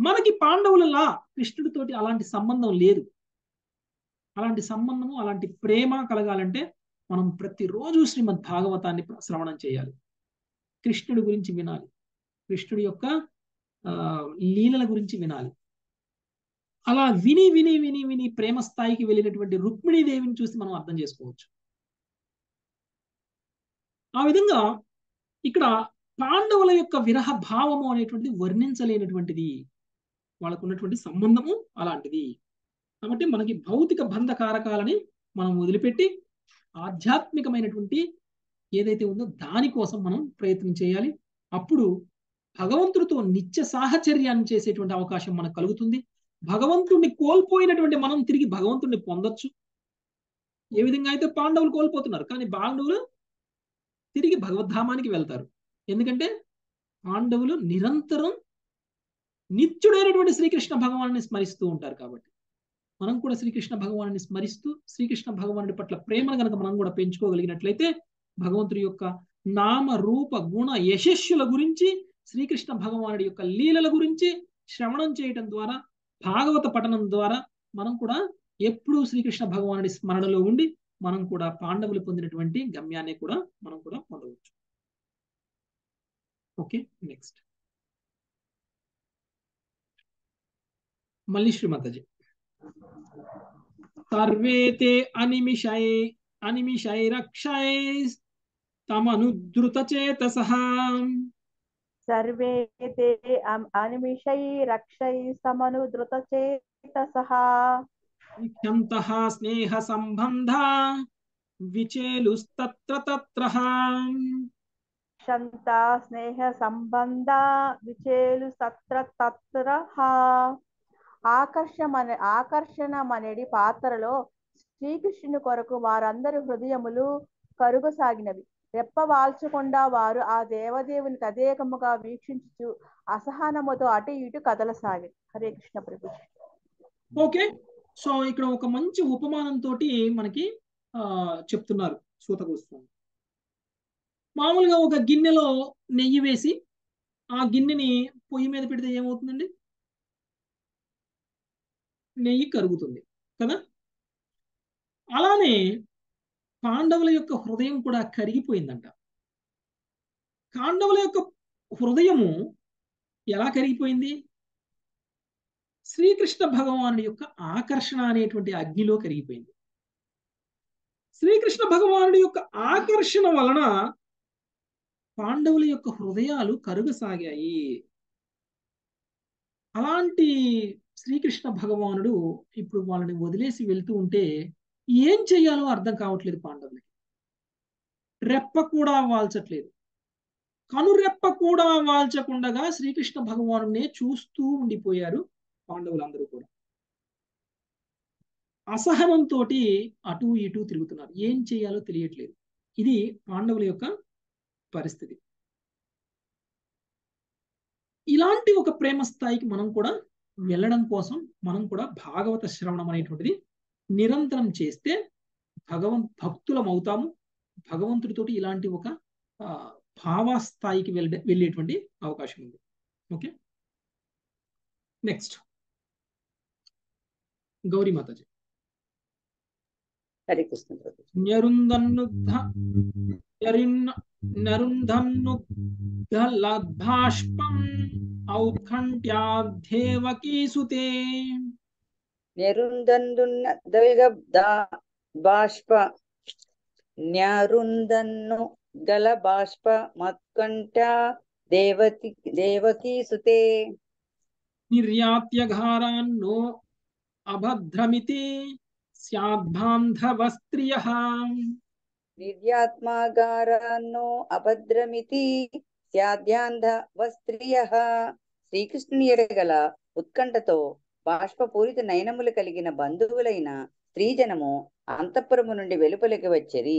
మనకి పాండవులలా కృష్ణుడితోటి అలాంటి సంబంధం లేదు. అలాంటి సంబంధము అలాంటి ప్రేమ కలగాలంటే మనం ప్రతిరోజు శ్రీమద్ భాగవతాన్ని శ్రవణం చేయాలి. కృష్ణుడి గురించి వినాలి. కృష్ణుడి యొక్క ఆ, లీలల గురించి వినాలి. అలా విని విని విని విని ప్రేమ స్థాయికి వెళ్ళినటువంటి రుక్మిణీదేవిని చూసి మనం అర్థం చేసుకోవచ్చు. ఆ విధంగా ఇక్కడ పాండవుల యొక్క విరహ భావము అనేటువంటిది వర్ణించలేనటువంటిది. వాళ్ళకు ఉన్నటువంటి సంబంధము అలాంటిది. కాబట్టి మనకి భౌతిక బంధ కారకాలని మనం వదిలిపెట్టి ఆధ్యాత్మికమైనటువంటి ఏదైతే ఉందో దానికోసం మనం ప్రయత్నం చేయాలి. అప్పుడు భగవంతుడితో నిత్య సాహచర్యాన్ని చేసేటువంటి అవకాశం మనకు కలుగుతుంది. భగవంతుడిని కోల్పోయినటువంటి మనం తిరిగి భగవంతుడిని పొందొచ్చు. ఏ విధంగా అయితే పాండవులు కోల్పోతున్నారు కానీ పాండవులు తిరిగి భగవద్ధామానికి వెళ్తారు. ఎందుకంటే పాండవులు నిరంతరం నిత్యుడైనటువంటి శ్రీకృష్ణ భగవాన్ని స్మరిస్తూ ఉంటారు కాబట్టి. మనం కూడా శ్రీకృష్ణ భగవాన్ని స్మరిస్తూ శ్రీకృష్ణ భగవానుడి పట్ల ప్రేమను కనుక మనం కూడా పెంచుకోగలిగినట్లయితే భగవంతుడి యొక్క నామ రూప గుణ యశస్సుల గురించి శ్రీకృష్ణ భగవానుడి యొక్క లీలల గురించి శ్రవణం చేయటం ద్వారా భాగవత పఠనం ద్వారా మనం కూడా ఎప్పుడూ శ్రీకృష్ణ భగవానుడి స్మరణలో ఉండి మనం కూడా పాండవులు పొందినటువంటి గమ్యాన్ని కూడా మనం కూడా పొందవచ్చు. Okay next. మళ్ళీ శ్రీమతజీ. सर्वे ते अनिमिषाय अनिमिषाय तमनुद्रुतचेतसः सर्वे ते अनिमिषै रक्षै समनुद्रुतचेतसः स्नेहसम्बन्धा विचेलुस्तत्र तत्रः। क्षन्ता स्नेहसम्बन्धा विचेलुस्तत्र तत्रः। ఆకర్షమనే ఆకర్షణమనేది పాత్రలో శ్రీకృష్ణుని కొరకు వారందరి హృదయములు కరుగసాగినవి. రెప్పవాల్చకుండా వారు ఆ దేవదేవుని తదేకముగా వీక్షించు అసహనముతో అటు ఇటు కదలసాగి హరే కృష్ణ ప్రభు ఓకే. సో ఇక్కడ ఒక మంచి ఉపమానంతో మనకి ఆ చెప్తున్నారు సూత గోస్వామి. మామూలుగా ఒక గిన్నెలో నెయ్యి వేసి ఆ గిన్నెని పొయ్యి మీద పెడితే ఏమవుతుందండి? నెయ్యి కరుగుతుంది కదా? అలానే పాండవుల యొక్క హృదయం కూడా కరిగిపోయిందంట. పాండవుల యొక్క హృదయము ఎలా కరిగిపోయింది? శ్రీకృష్ణ భగవానుడి యొక్క ఆకర్షణ అనేటువంటి అగ్నిలో కరిగిపోయింది. శ్రీకృష్ణ భగవానుడి యొక్క ఆకర్షణ వలన పాండవుల యొక్క హృదయాలు కరుగసాగాయి. అలాంటి శ్రీకృష్ణ భగవానుడు ఇప్పుడు వాళ్ళని వదిలేసి వెళ్తూ ఉంటే ఏం చేయాలో అర్థం కావట్లేదు పాండవులకి. రెప్ప కూడా వాల్చట్లేదు. కనురెప్ప కూడా వాల్చకుండగా శ్రీకృష్ణ భగవానునే చూస్తూ ఉండిపోయారు పాండవులందరూ కూడా. అసహనంతో అటు ఇటు తిరుగుతున్నారు. ఏం చేయాలో తెలియట్లేదు. ఇది పాండవుల యొక్క పరిస్థితి. ఇలాంటి ఒక ప్రేమ స్థాయికి మనం కూడా వెళ్ళడం కోసం మనం కూడా భాగవత శ్రవణం అనేటువంటిది నిరంతరం చేస్తే భగవంత్ భక్తులం అవుతాము భగవంతుడితోటి ఇలాంటి ఒక భావస్థాయికి వెళ్ళే వెళ్ళేటువంటి అవకాశం ఉంది. ఓకే? నెక్స్ట్. గౌరీ మాతాజీ. హరే नरुन्धन्नुग्धलद्भाष्पम् औत्खण्ड्याद्धेवकीसुते ನೆರುಂದನ್ನುಗಬ್ದಾ ಬಾಷ್ಪ ನ್ಯರುಂದನ್ನು ಗಲ ಬಾಷ್ಪ ಮತ್ಕಂಠ ದೇವತಿ ದೇವಕಿ ಸುತೆ ನಿರ್ಯಾತ್ಯಘಾರಾನ್ನೋ ಅಭದ್ರಮಿತಿ ಸ್ಯಾದ್ಬಾಂಧವಸ್ತ್ರಿಯಃ దివ్యాత్మాగారాన్నో అభద్రమితి స్యాద్యాంధ వస్త్రియ శ్రీకృష్ణుని ఎడగల ఉత్కంఠతో బాష్పపూరిత నయనములు కలిగిన బంధువులైన స్త్రీజనము అంతఃపురము నుండి వెలుపలికి వచ్చిరి.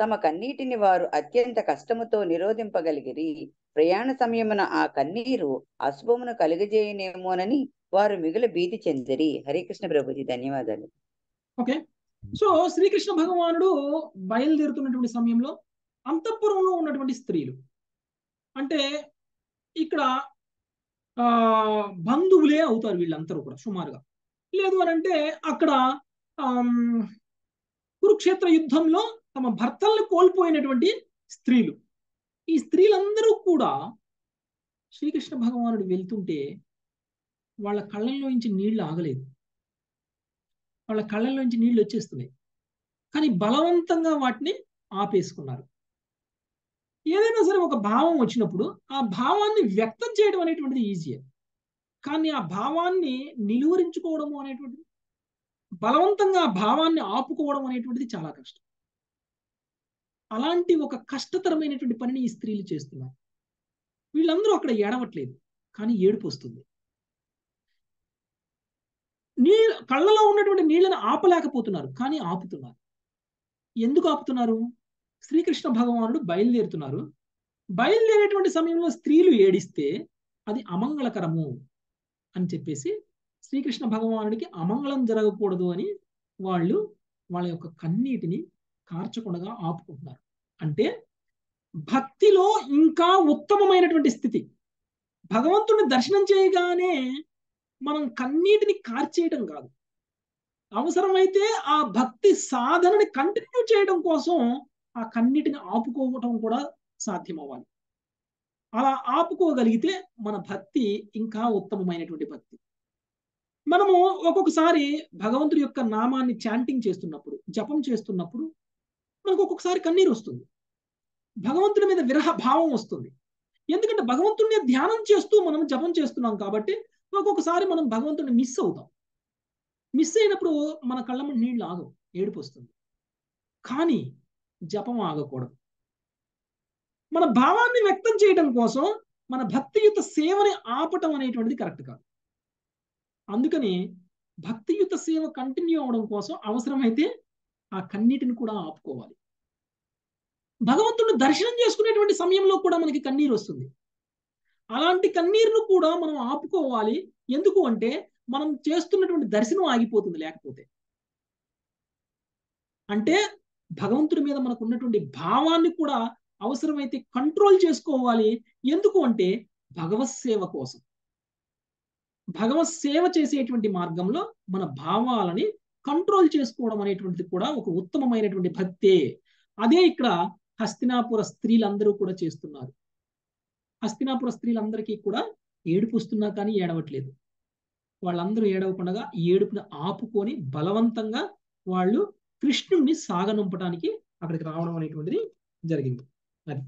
తమ కన్నీటిని వారు అత్యంత కష్టముతో నిరోధింపగలిగిరి. ప్రయాణ సమయమున ఆ కన్నీరు అశుభమును కలుగజేయనేమోనని వారు మిగుల భీతి చెందిరి. హరికృష్ణ ప్రభుజీ ధన్యవాదాలు. ఓకే. సో శ్రీకృష్ణ భగవానుడు బయలుదేరుతున్నటువంటి సమయంలో అంతఃపురంలో ఉన్నటువంటి స్త్రీలు అంటే ఇక్కడ ఆ బంధువులే అవుతారు వీళ్ళందరూ కూడా సుమారుగా. లేదు అని అంటే అక్కడ కురుక్షేత్ర యుద్ధంలో తమ భర్తల్ని కోల్పోయినటువంటి స్త్రీలు. ఈ స్త్రీలందరూ కూడా శ్రీకృష్ణ భగవానుడు వెళ్తుంటే వాళ్ళ కళ్ళల్లోంచి నీళ్ళు ఆగలేదు. వాళ్ళ కళ్ళల్లోంచి నీళ్ళు వచ్చేస్తున్నాయి. కానీ బలవంతంగా వాటిని ఆపేసుకున్నారు. ఏదైనా సరే ఒక భావం వచ్చినప్పుడు ఆ భావాన్ని వ్యక్తం చేయడం అనేటువంటిది ఈజీ. కానీ ఆ భావాన్ని నిలువరించుకోవడము అనేటువంటిది బలవంతంగా ఆ భావాన్ని ఆపుకోవడం అనేటువంటిది చాలా కష్టం. అలాంటి ఒక కష్టతరమైనటువంటి పనిని ఈ స్త్రీలు చేస్తున్నారు. వీళ్ళందరూ అక్కడ ఏడవట్లేదు కానీ ఏడుపు వస్తుంది. నీ కళ్ళలో ఉన్నటువంటి నీళ్ళని ఆపలేకపోతున్నారు కానీ ఆపుతున్నారు. ఎందుకు ఆపుతున్నారు? శ్రీకృష్ణ భగవానుడు బయలుదేరుతున్నారు. బయలుదేరేటువంటి సమయంలో స్త్రీలు ఏడిస్తే అది అమంగళకరము అని చెప్పేసి శ్రీకృష్ణ భగవానుడికి అమంగళం జరగకూడదు అని వాళ్ళు వాళ్ళ యొక్క కన్నీటిని కార్చకుండా ఆపుకుంటున్నారు. అంటే భక్తిలో ఇంకా ఉత్తమమైనటువంటి స్థితి. భగవంతుడిని దర్శనం చేయగానే మనం కన్నీటిని కార్చేయటం కాదు. అవసరమైతే ఆ భక్తి సాధనని కంటిన్యూ చేయడం కోసం ఆ కన్నీటిని ఆపుకోవటం కూడా సాధ్యమవ్వాలి. అలా ఆపుకోగలిగితే మన భక్తి ఇంకా ఉత్తమమైనటువంటి భక్తి. మనము ఒక్కొక్కసారి భగవంతుడి యొక్క నామాన్ని చాంటింగ్ చేస్తున్నప్పుడు జపం చేస్తున్నప్పుడు మనకు ఒక్కొక్కసారి కన్నీరు వస్తుంది. భగవంతుడి మీద విరహ భావం వస్తుంది. ఎందుకంటే భగవంతుడిని ధ్యానం చేస్తూ మనం జపం చేస్తున్నాం కాబట్టి ఒక్కొక్కసారి మనం భగవంతుడిని మిస్ అవుతాం. మిస్ అయినప్పుడు మన కళ్ళ ముందు నీళ్ళు ఆగవు ఏడుపు వస్తుంది. కానీ జపం ఆగకూడదు. మన భావాన్ని వ్యక్తం చేయడం కోసం మన భక్తియుత సేవని ఆపటం అనేటువంటిది కరెక్ట్ కాదు. అందుకని భక్తియుత సేవ కంటిన్యూ అవడం కోసం అవసరమైతే ఆ కన్నీటిని కూడా ఆపుకోవాలి. భగవంతుడిని దర్శనం చేసుకునేటువంటి సమయంలో కూడా మనకి కన్నీరు వస్తుంది. అలాంటి కన్నీరును కూడా మనం ఆపుకోవాలి. ఎందుకు అంటే మనం చేస్తున్నటువంటి దర్శనం ఆగిపోతుంది లేకపోతే. అంటే భగవంతుడి మీద మనకు ఉన్నటువంటి భావాన్ని కూడా అవసరమైతే కంట్రోల్ చేసుకోవాలి. ఎందుకు అంటే భగవత్ సేవ కోసం. భగవత్ సేవ చేసేటువంటి మార్గంలో మన భావాలని కంట్రోల్ చేసుకోవడం అనేటువంటిది కూడా ఒక ఉత్తమమైనటువంటి భక్తే. అదే ఇక్కడ హస్తినాపుర స్త్రీలందరూ కూడా చేస్తున్నారు. హస్తినాపుర స్త్రీలందరికీ కూడా ఏడుపు వస్తున్నా కానీ ఏడవట్లేదు. వాళ్ళందరూ ఏడవకుండా ఏడుపుని ఆపుకొని బలవంతంగా వాళ్ళు కృష్ణుణ్ణి సాగనంపడానికి అక్కడికి రావడం అనేటువంటిది జరిగింది. అది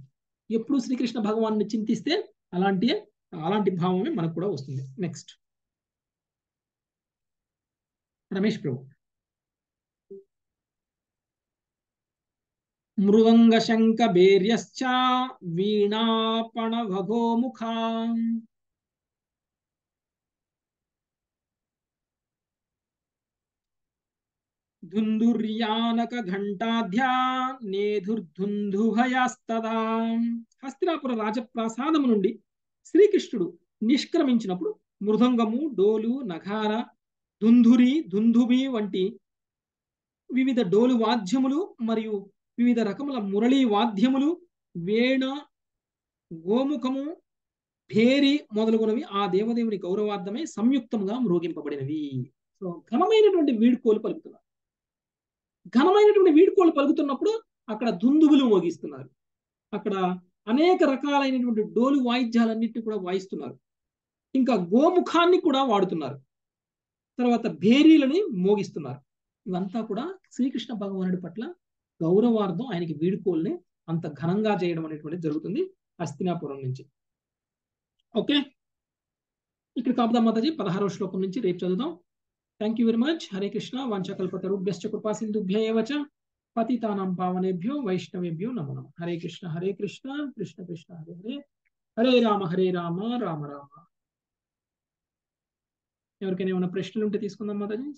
ఎప్పుడు శ్రీకృష్ణ భగవాన్ని చింతిస్తే అలాంటి అలాంటి భావమే మనకు కూడా వస్తుంది. నెక్స్ట్. రమేష్ ప్రభు. మృదంగ శంఖ బేర్యశ్చ వీణాపణ భగోముఖా ధుందుర్యానక ఘంటాధ్యా నేధుర్ధుంధుభయాస్తదా. హస్తినాపుర రాజప్రాసాదము నుండి శ్రీకృష్ణుడు నిష్క్రమించినప్పుడు మృదంగము డోలు నగార ధుంధురి ధుంధుమి వంటి వివిధ డోలు వాద్యములు మరియు వివిధ రకముల మురళీ వాద్యములు వేణ గోముఖము భేరి మొదలుగునవి ఆ దేవదేవుని గౌరవార్థమై సంయుక్తంగా మ్రోగింపబడినవి. సో ఘనమైనటువంటి వీడ్కోలు పలుకుతున్నారు. ఘనమైనటువంటి వీడ్కోలు పలుకుతున్నప్పుడు అక్కడ దుందుబులు మోగిస్తున్నారు. అక్కడ అనేక రకాలైనటువంటి డోలు వాయిద్యాలన్నింటినీ కూడా వాయిస్తున్నారు. ఇంకా గోముఖాన్ని కూడా వాడుతున్నారు. తర్వాత భేరీలని మోగిస్తున్నారు. ఇవంతా కూడా శ్రీకృష్ణ భగవానుడి పట్ల గౌరవార్థం ఆయనకి వీడుకోల్ని అంత ఘనంగా చేయడం అనేటువంటిది జరుగుతుంది హస్తినాపురం నుంచి. ఓకే? ఇక్కడ కాపుదా మాతాజీ పదహారవ శ్లోకం నుంచి రేపు చదువుదాం. Thank you very much Hare Krishna వంచకల్పతరుభ్యశ్చ కృపా సింధుభ్యవచ పతితానం పావనేభ్యో వైష్ణవేభ్యో నమో నమ హరే కృష్ణ హరే కృష్ణ కృష్ణ కృష్ణ హరే హరే హరే రామ హరే రామ రామ రామ ఎవరికైనా ఏమైనా ప్రశ్నలు ఉంటే తీసుకుందాం మాతాజీ.